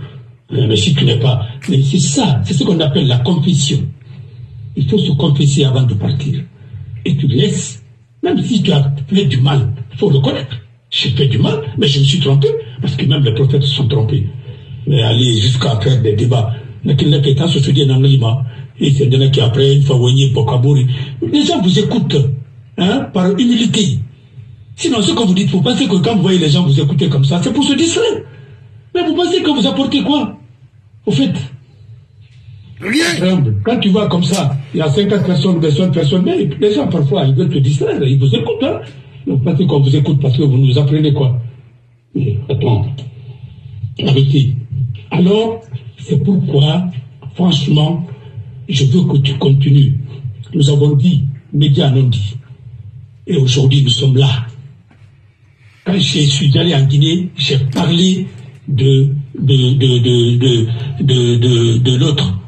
mais si tu n'es pas. Mais c'est ça, c'est ce qu'on appelle la confession il faut se confesser avant de partir. Et tu laisses Même si tu as fait du mal, il faut le connaître. J'ai fait du mal, mais je me suis trompé, parce que même les prophètes se sont trompés. Mais aller jusqu'à faire des débats, les c'est qui après, il faut Les gens vous écoutent, hein, par humilité. Sinon, ce que vous dites, vous pensez que quand vous voyez les gens vous écouter comme ça, c'est pour se distraire. Mais vous pensez que vous apportez quoi Au fait? Rien. Quand tu vois comme ça, il y a 50 personnes, 100 personnes, mais les gens parfois, ils veulent te distraire, ils vous écoutent. Hein. Vous pensez qu'on vous écoute parce que vous nous apprenez quoi mais, Attends, arrêtez. Alors, c'est pourquoi, franchement, je veux que tu continues. Nous avons dit, médias l'ont dit. Et aujourd'hui, nous sommes là. Quand je suis allé en Guinée, j'ai parlé de, de, de, de, de, de l'autre.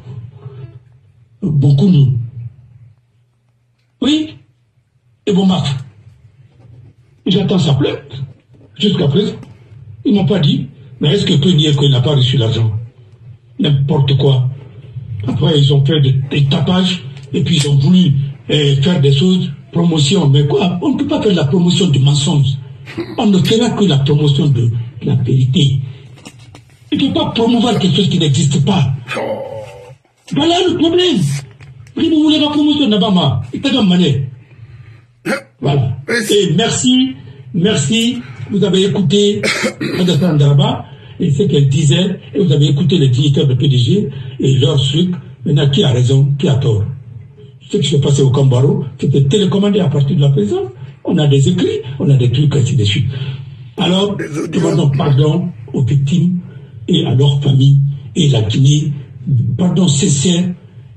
Beaucoup nous. Oui. Et bon, Marc. J'attends sa plainte. Jusqu'à présent. Ils m'ont pas dit. Mais est-ce que peut dire qu'il n'a pas reçu l'argent? N'importe quoi. Après, ils ont fait des, tapages et puis ils ont voulu eh, faire des choses, promotion. Mais quoi? On ne peut pas faire la promotion du mensonge. On ne fera que la promotion de, la vérité. Il ne peut pas promouvoir quelque chose qui n'existe pas. Voilà le problème. Voilà. Et merci, merci. Vous avez écouté Mme Daraba et ce qu'elle disait, et vous avez écouté les dignitaires de PDG et leur truc. Maintenant, qui a raison, qui a tort? Ce qui s'est passé au Cambaro, c'était télécommandé à partir de la présence. On a des écrits, on a des trucs, ainsi de suite. Alors, demandons pardon aux victimes et à leurs familles et la Guinée, pardon sincère,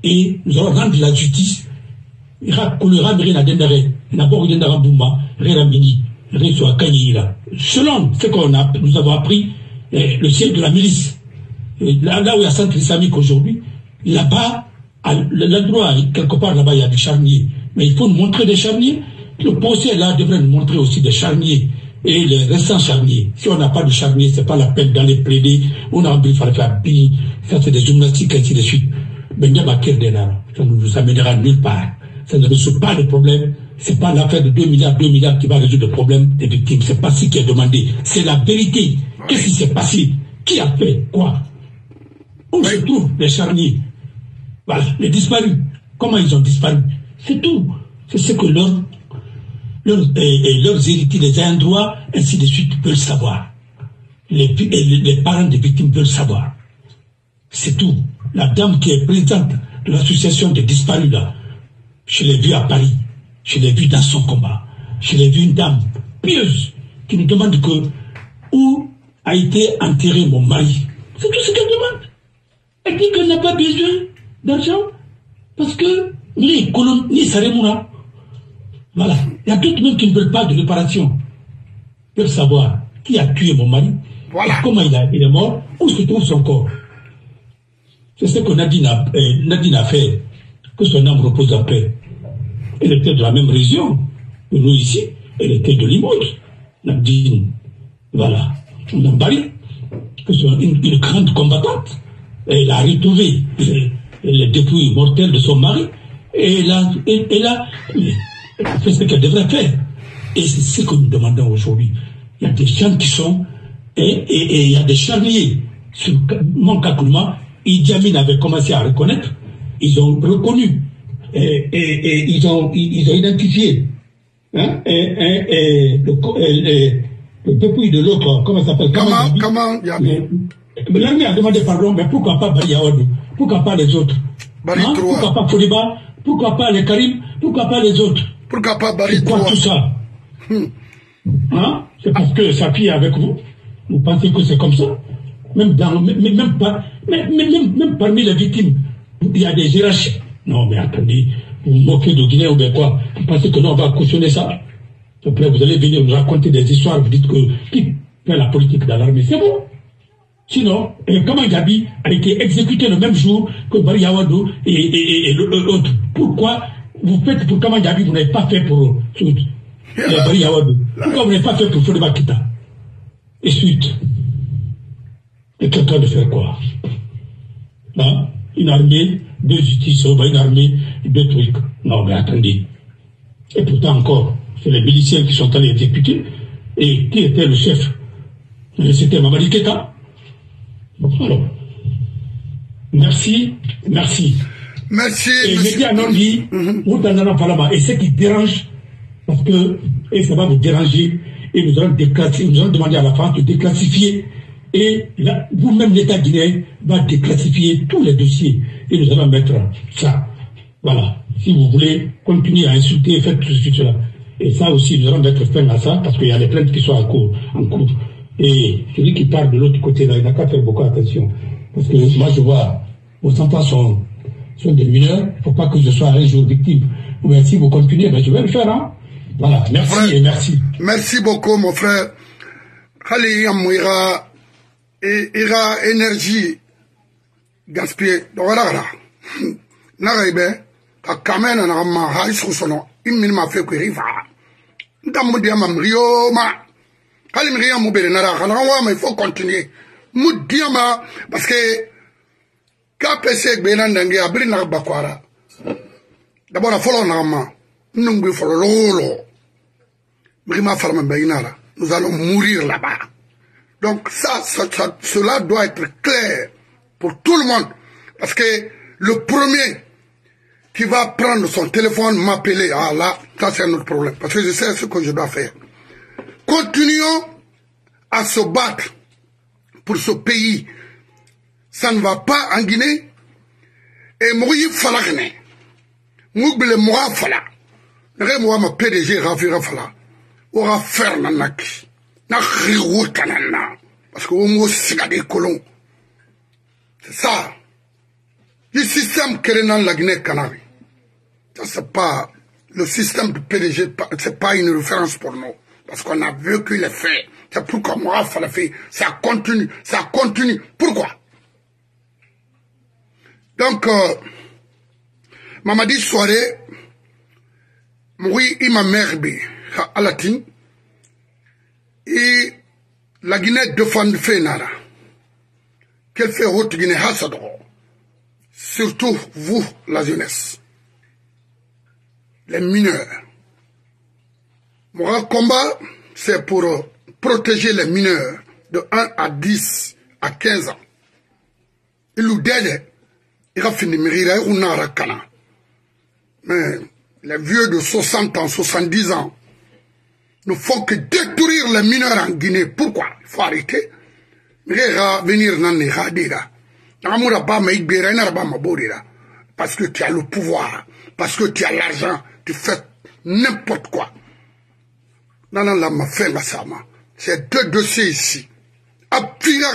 et nous allons rendre la justice. Selon ce qu'on a, nous avons appris, eh, le siège de la milice, là, où il y a centre islamique aujourd'hui, là-bas, l'endroit, quelque part là-bas, il y a des charniers. Mais il faut nous montrer des charniers. Le procès là devrait nous montrer aussi des charniers et les restants charniers. Si on n'a pas de charniers, c'est pas la peine d'aller plaider. On a envie de faire faire ça c'est des gymnastiques, ainsi de suite. ça ne nous amènera nulle part. Ça ne résout pas le problème. C'est pas l'affaire de 2 milliards, 2 milliards qui va résoudre le problème des victimes. C'est pas ce qui est demandé. C'est la vérité. Qu'est-ce qui s'est passé? Qui a fait quoi? Où se trouvent les charniers? Voilà, les disparus. Comment ils ont disparu? C'est tout. C'est ce que leurs, et, leurs héritiers, les ayants droit, ainsi de suite, veulent savoir. Les, les parents des victimes veulent savoir. C'est tout. La dame qui est présidente de l'association des disparus là, je l'ai vue à Paris. Je l'ai vue dans son combat. Je l'ai vue une dame pieuse qui nous demande que où a été enterré mon mari. C'est tout ce qu'elle demande. Elle dit qu'elle n'a pas besoin d'argent parce que ni colon, ni Saremouna. Voilà. Il y a d'autres même qui ne veulent pas de réparation. Ils veulent savoir qui a tué mon mari, voilà. comment il, a, il est mort, où se trouve son corps. C'est ce que Nadine a, euh, Nadine a fait, que son âme repose en paix. Elle était de la même région que nous ici, elle était de Limoges. Nadine, voilà, Nambari, que une, une, grande combattante. Elle a retrouvé les dépouilles mortelles de son mari et elle a, elle, a, fait ce qu'elle devrait faire. Et c'est ce que nous demandons aujourd'hui. Il y a des gens qui sont, et, et, il y a des charniers sur mon calculement Idi Amin avait commencé à reconnaître, ils ont reconnu. Et, et, ils, ont, ils, ont identifié. Hein, et, le, le, depuis de l'autre, comment ça s'appelle? Comment, comment L'armée a demandé pardon, mais pourquoi pas Bari Pourquoi pas les autres? Hein? Pourquoi pas Fodiba Pourquoi pas les Karim? Pourquoi pas les autres? Pourquoi pas Bari Pourquoi tout ça hmm. hein? C'est parce que sa fille est avec vous Vous pensez que c'est comme ça même, dans, même, même, parmi les victimes, il y a des hiérarchies. Non, mais attendez, vous vous moquez de Guinée ou bien quoi Vous pensez que nous, on va cautionner ça Après, vous allez venir nous raconter des histoires, vous dites que qui fait la politique dans l'armée C'est bon. Sinon, et comment Gabi a été exécuté le même jour que Bari Yawadou et, et, et, l'autre Pourquoi vous faites pour Gabi, vous n'avez pas fait pour euh, Bari Yawadou Pourquoi vous n'avez pas fait pour Fodeba Kita Et suite. Et quelqu'un de faire quoi? Hein? Une armée, deux justices, une armée, deux trucs. Non, mais attendez. Et pourtant encore, c'est les miliciens qui sont allés exécuter. Et qui était le chef? C'était Mamadi Keta. alors, merci, merci. Merci. Et je dis à Nandi, et ce qui dérange, parce que, et ça va vous déranger, et nous allons, nous allons demander à la France de déclassifier et vous-même, l'État guinéen va déclassifier tous les dossiers et nous allons mettre ça. Voilà. Si vous voulez continuer à insulter, faites tout cela. Et ça aussi, nous allons mettre fin à ça parce qu'il y a des plaintes qui sont en cours. En cours. Et celui qui parle de l'autre côté, là, il n'a qu'à faire beaucoup attention. Parce que moi, je vois, vos enfants sont, sont des mineurs. Il ne faut pas que je sois un jour victime. Mais si vous continuez, ben, je vais le faire. Hein. Voilà. Merci et merci. Merci beaucoup, mon frère. Khali ira énergie gaspiller dɔgɔdagara naga ibe ka kame na naga ma ha isu sono immin ma fe kwiri fa ndam mu dia ma mrio ma kali mrio mu bere nara ma il faut continuer mu dia ma parce que Nous allons mourir là-bas Donc ça, cela doit être clair pour tout le monde. Parce que le premier qui va prendre son téléphone, m'appeler, ah là, ça c'est un autre problème. Parce que je sais ce que je dois faire. Continuons à se battre pour ce pays. Ça ne va pas en Guinée. Et moi, falakne. Mougbele moi fala. Moi ma PDG Rafira fala. Ora faire na riwotanana parce que omo siga des colons. C'est ça. Le système kérénan la Guinée Canari ça c'est pas le système du PDG c'est pas une référence pour nous. Parce qu'on a vécu les faits c'est pourquoi moi fallait faire ça continue. Ça continue. Pourquoi? Donc euh, Mamadi Soirée oui il m'a merbe à la tine et la Guinée défend Fénara. Qu'elle fait haute Guinée Hassadro. Surtout vous, la jeunesse. Les mineurs. Mon combat, c'est pour protéger les mineurs de 1 à 10 à 15 ans. Il nous dit, il a fini de Mais les vieux de 60 ans, 70 ans, ne font que détruire les mineurs en Guinée. Pourquoi? Il faut arrêter. venir Parce que tu as le pouvoir, parce que tu as l'argent, tu fais n'importe quoi. Non, non, là, ma fin, ma. C'est deux dossiers ici. Appuyer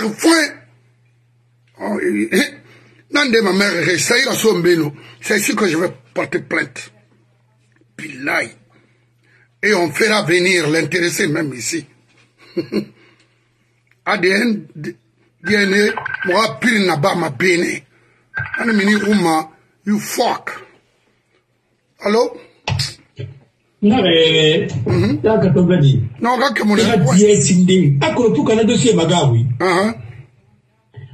nande ma mère resayira so mbeno c'est ici que je vais porter plainte. Pilaï et on fera venir l'intéressé même ici. Adn dna moga piri na ba ma bene ani mini uma you fuck. Allo nare mhm. yaka to gadi. No ka kemo na dsinde akoro tukana dossier magawi aha uh-huh.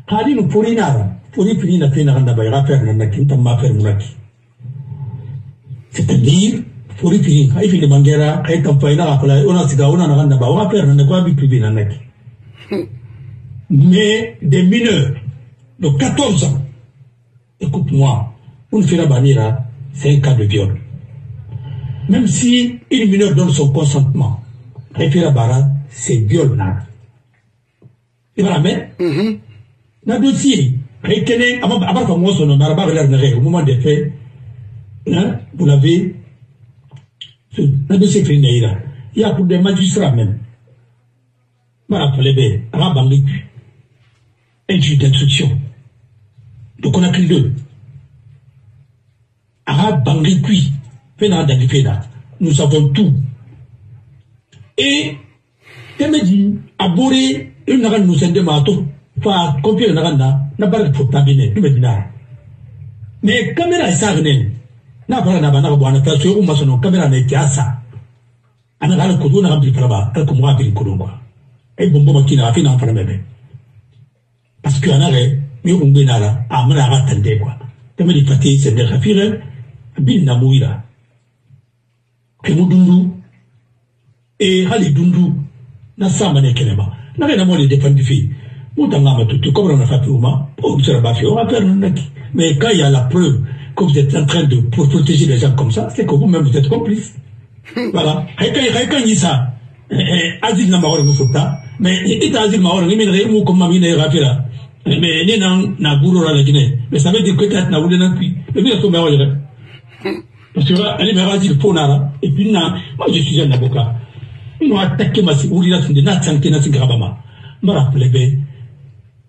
kadi no porinara Puri pini na pina kanda bayra fer na munaki. C'est-à-dire fori fini ay fili mangera ay na kala ona siga ona na kanda ba wa per na kwa bi privé na naki. Mais des mineurs de 14 ans écoute-moi une fera banira c'est un cas de viol. Même si une mineure donne son consentement ay fera bara c'est viol na ibara mais na dossier au moment des faits hein, vous l'avez il y a pour des magistrats même. Bange un juge d'instruction. Conakry 2 a fɛn na nous avons tout. Et tɛmɛji a bore i fa computer na kanda na bar to tabine dume dina ne kamera isa ne na fara na bana ba na ta so umma sono kamera ne kiasa ana gala ko duna gambi kalaba kal ko mwa bi ko don kwa e bombo makina afina fara mebe parce que ana re mi ko ngena la amra ga tande kwa kamera fati se de khafira bin na muira kemu dundu e hali dundu na sama ne kelema na ga na mo le defandi fi comme on a fait pour moi mais quand il y a la preuve que vous êtes en train de protéger les gens comme ça c'est que vous-même vous êtes complice. Voilà. Ça. Azil na mawar musuta mais ita azil mawar mu ne rafira mais ni na buru la gine mais ça veut dire que tu na wule na puis mais bien mais parce que elle m'a dit pour nara et puis na moi je suis un avocat. Ino attaqué ma si wuli na tinde na tsanke na singa bama mara plebe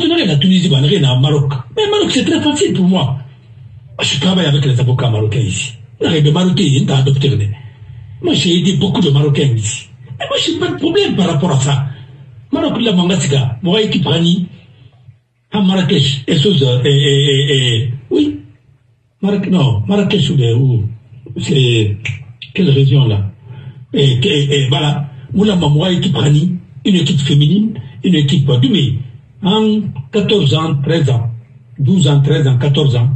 sofele parce que dans la Tunisie bah rien à Maroc. Mais Maroc c'est très facile pour moi. Je travaille avec les avocats marocains ici. Les Marocains ils adopté moi j'ai aidé beaucoup de Marocains ici. Mais moi j'ai pas de problème par rapport à ça. Maroc la mangasika moi équipe Rani à Marrakech et chose et, et, et, oui. Marrakech non Marrakech ou c'est quelle région là? Et, et, et voilà. Moula Mamoua, équipe Rani, une équipe féminine, une équipe Dumé. En 14 ans, 13 ans, 12 ans, 13 ans, 14 ans,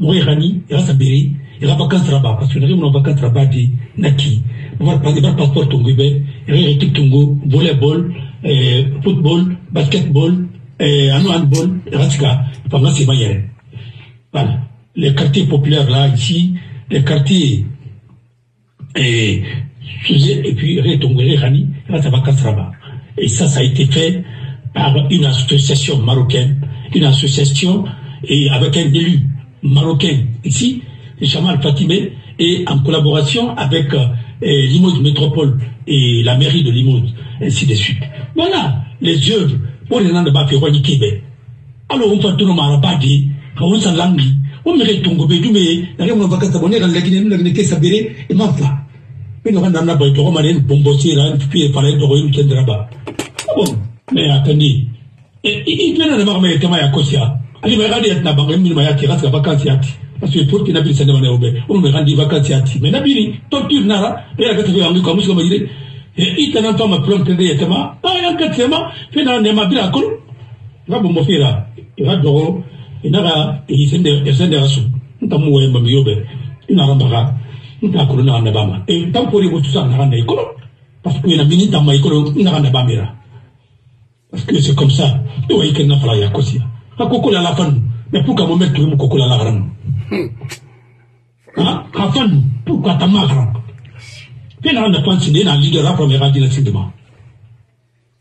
Moui Rani, il y a Sabiri, il y a vacances là-bas, parce que nous avons vacances là-bas de Naki. Il y a un passeport Tongo, il y a une équipe Tongo, volleyball, football, basketball, handball, Ratika, pendant ces manières. Voilà. Les quartiers populaires là, ici, les quartiers, et et puis Rani, Et ça, ça a été fait par une association marocaine, une association avec un élu marocain ici, Jamal Fatimé, et en collaboration avec euh, Métropole et la mairie de Limoges, ainsi de suite. Voilà les œuvres pour les gens de. Alors on fait tout le monde pas dit, on s'en langue, on tu mets, on va faire ça, on est dans la Guinée, on la Guinée, et ma foi. ino kan namna boy togo mane bombosi la fi fala do yu tendra ba bon eh attendez. Ikena na maka meke kama ya kosia ali mekandi yatina bango emini mayaki kasika vakansi yati parce que pour kina bili sene bana yobe ono mekandi vakansi yati mais na bili torture nara era kasa ko yangi kamusi kama yire itana fama problem tende yetema aya katsema fena nema bila kolo nga bombo fira ira dogo inaka isende esende asu ntamu wemba miyobe inara mbaka nta kolo na na bama e tampori ko tsana na ikolo parce que na bini tamma ikolo na na bamira parce que c'est comme ça ko la la fan mais pourquoi mo mettre mo ko la la fan pourquoi ta leader la première sidema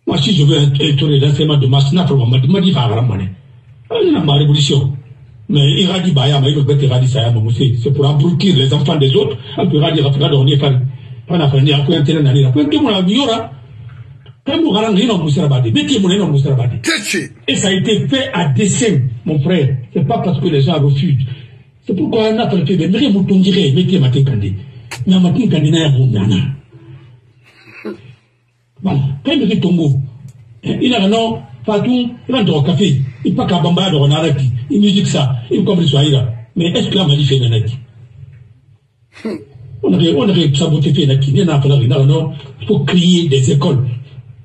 moi si je veux être l'enseignement de masse na pour ma ma fa garam mané na ma révolution mais il a dit il Sayama aussi. C'est pour abrutir les enfants des autres. Il peut dire Afrika on est. Pas mona biora. Kamu garang ni non musarabadi. Beti mon non musarabadi. Et ça a été fait à dessein, mon frère. C'est pas parce que les gens refusent. C'est pourquoi on a fait de mere mutongire meti mate kandi. Nyama tin kandi na ya mundana. Voilà. Quand il tongo. Il a non Fatou, il va dans café. Il pas qu'à bamba dans arrêti. Il musique ça. Il comme le soirée Mais est-ce que la manif est nanaki? On aurait, saboté fait naki. Il y en a pas. Il faut créer des écoles.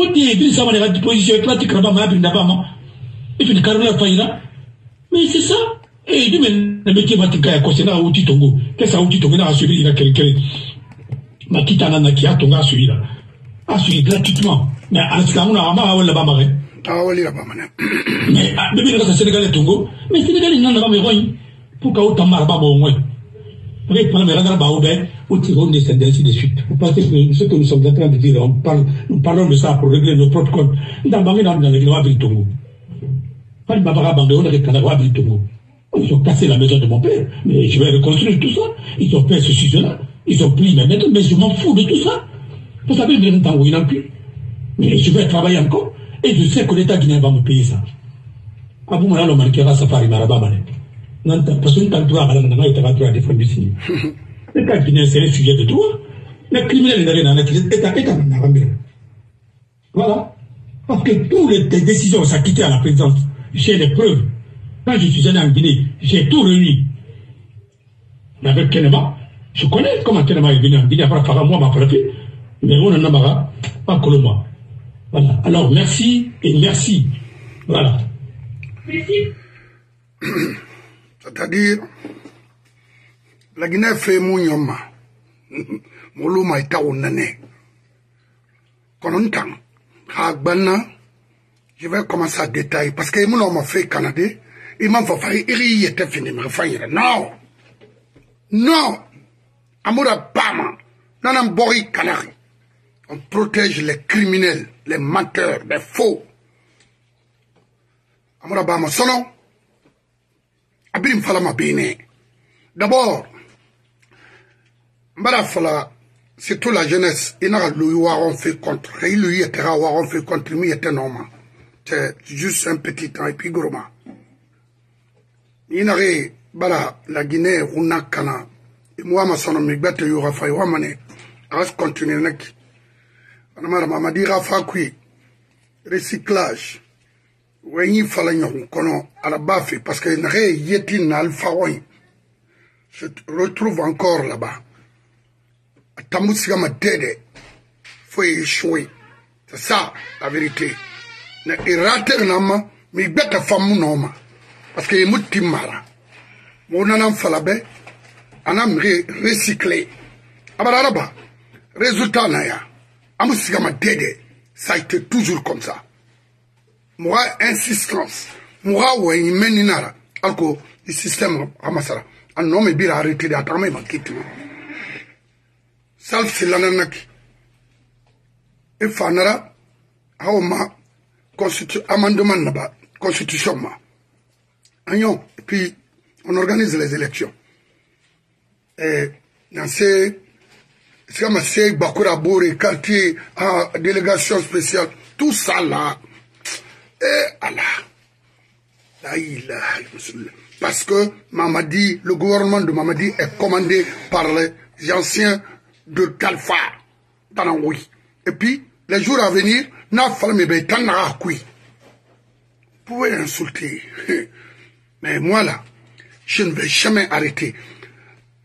Avoir des positions, et mais Faïla. Mais c'est ça. Et mais le métier Matikan, il y a un outil Tongo. Qu'est-ce qu'un outil Tongo, il a suivi, il a quelqu'un. Makita Nana qui a Tonga a suivi là. A suivi gratuitement. Mais à ce moment-là, on a un là-bas, awali la bamana mais bébé ne ka sénégalais tongo mais sénégalais na me roy pour bo Vous pensez que ce que nous sommes en train de dire, nous parlons de ça pour régler nos propres comptes. Dans Bangi, dans le Ginoa Britongo. Pas de Babara Bandé, on a Kanagawa Britongo. Ils ont cassé la maison de mon père, mais je vais reconstruire tout ça. Ils ont fait ceci, là Ils ont pris mes maîtres, mais je m'en fous de tout ça. Vous savez, un temps où il plus. Mais je vais travailler encore. Et je sais que l'État guinéen va me payer ça. Markera Safari Marabama nanta parce que ntan tura ala nanga ita tura de fondisi ne ka guinée c'est un sujet de droit le criminel n'a rien à mettre état état n'a rien voilà. Parce que toutes les décisions sont quittées à la présidence. J'ai les preuves. Quand je suis allé en Guinée j'ai tout réuni mais avec Kenema je connais comment Kenema est venu en Guinée. Après Farah moi m'a frappé mais on en a marre pas que le moi. Voilà. Alors merci et merci. Voilà. Merci c'est-à-dire la guinée fɛ mu ɲɔ ma molu ma i ta o nɛnɛ kɔnɔntan k'a gbanna je vais commencer à détailler. Parce que i munɔ ma fɛ kanade i ma fɔ fa i k'i yɛ tɛ fini mɛ fa yɛrɛ non! Non amura bama. Nana n bɔ i kanaki on protège les criminels les menteurs les faux. Amura bama. Sɔnɔ abirin falama bene. D'abord n b'a fala surtout la jeunesse. I na ka luyi waaron fe contre. I luyi yɛtɛ ka waaron fe contre min yɛtɛ nɔ ma c'est juste un petit temps et puis goroma i na ke bala la guinée una kana. Wa ma sɔnɔ mi gbɛ te yo ka fa ye wa ma ne a ka continuer ne ki anamara mamadi ka fa ku ye recyclage. Wenyi fala ɲɔgɔn kɔnɔ alaba fɛ parce que nage ye yeti ye se retrouve encore là-bas. A tamu sigama dɛdɛ fo ye échoué c'est ça la vérité na irate na ma mi gbɛta famu nɔ ma parce que mu ti mara mo nana fala résultat na ya. Amu sigama dɛdɛ ça a été toujours comme ça muga insistance. Muga wɛnyi mɛni nara alko i système amasara a nɔ mi bira arrêté de a tagama ima kiti sal silana naki i fanara awo ma constitu amendement naba constitution ma agnon et puis on organise les élections. Et dans ces comme c'est Bakura Bore, quartier, ah, délégation spéciale, tout ça là, et Allah. La ilaha Parce que Mamadi, le gouvernement de Mamadi est commandé par les anciens de Tanangoui. Et puis, les jours à venir, Tanarakoui. Vous pouvez insulter. Mais moi là, je ne vais jamais arrêter.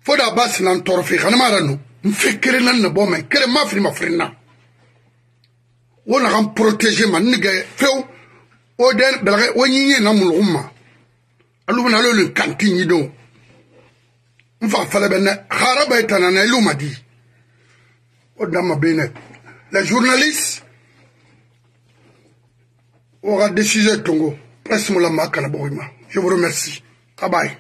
Faut d'abord se l'entorfer. Kanamarano, m'fait kere nan na bon, mais kere ma fri ma frina. On a ma feu, oden dalaka onyinye na umma. Alu na lo le kantinyi mfa odama bene les journalistes aura décidé Tongo. Presse mola makana boima je vous remercie. Bye bye.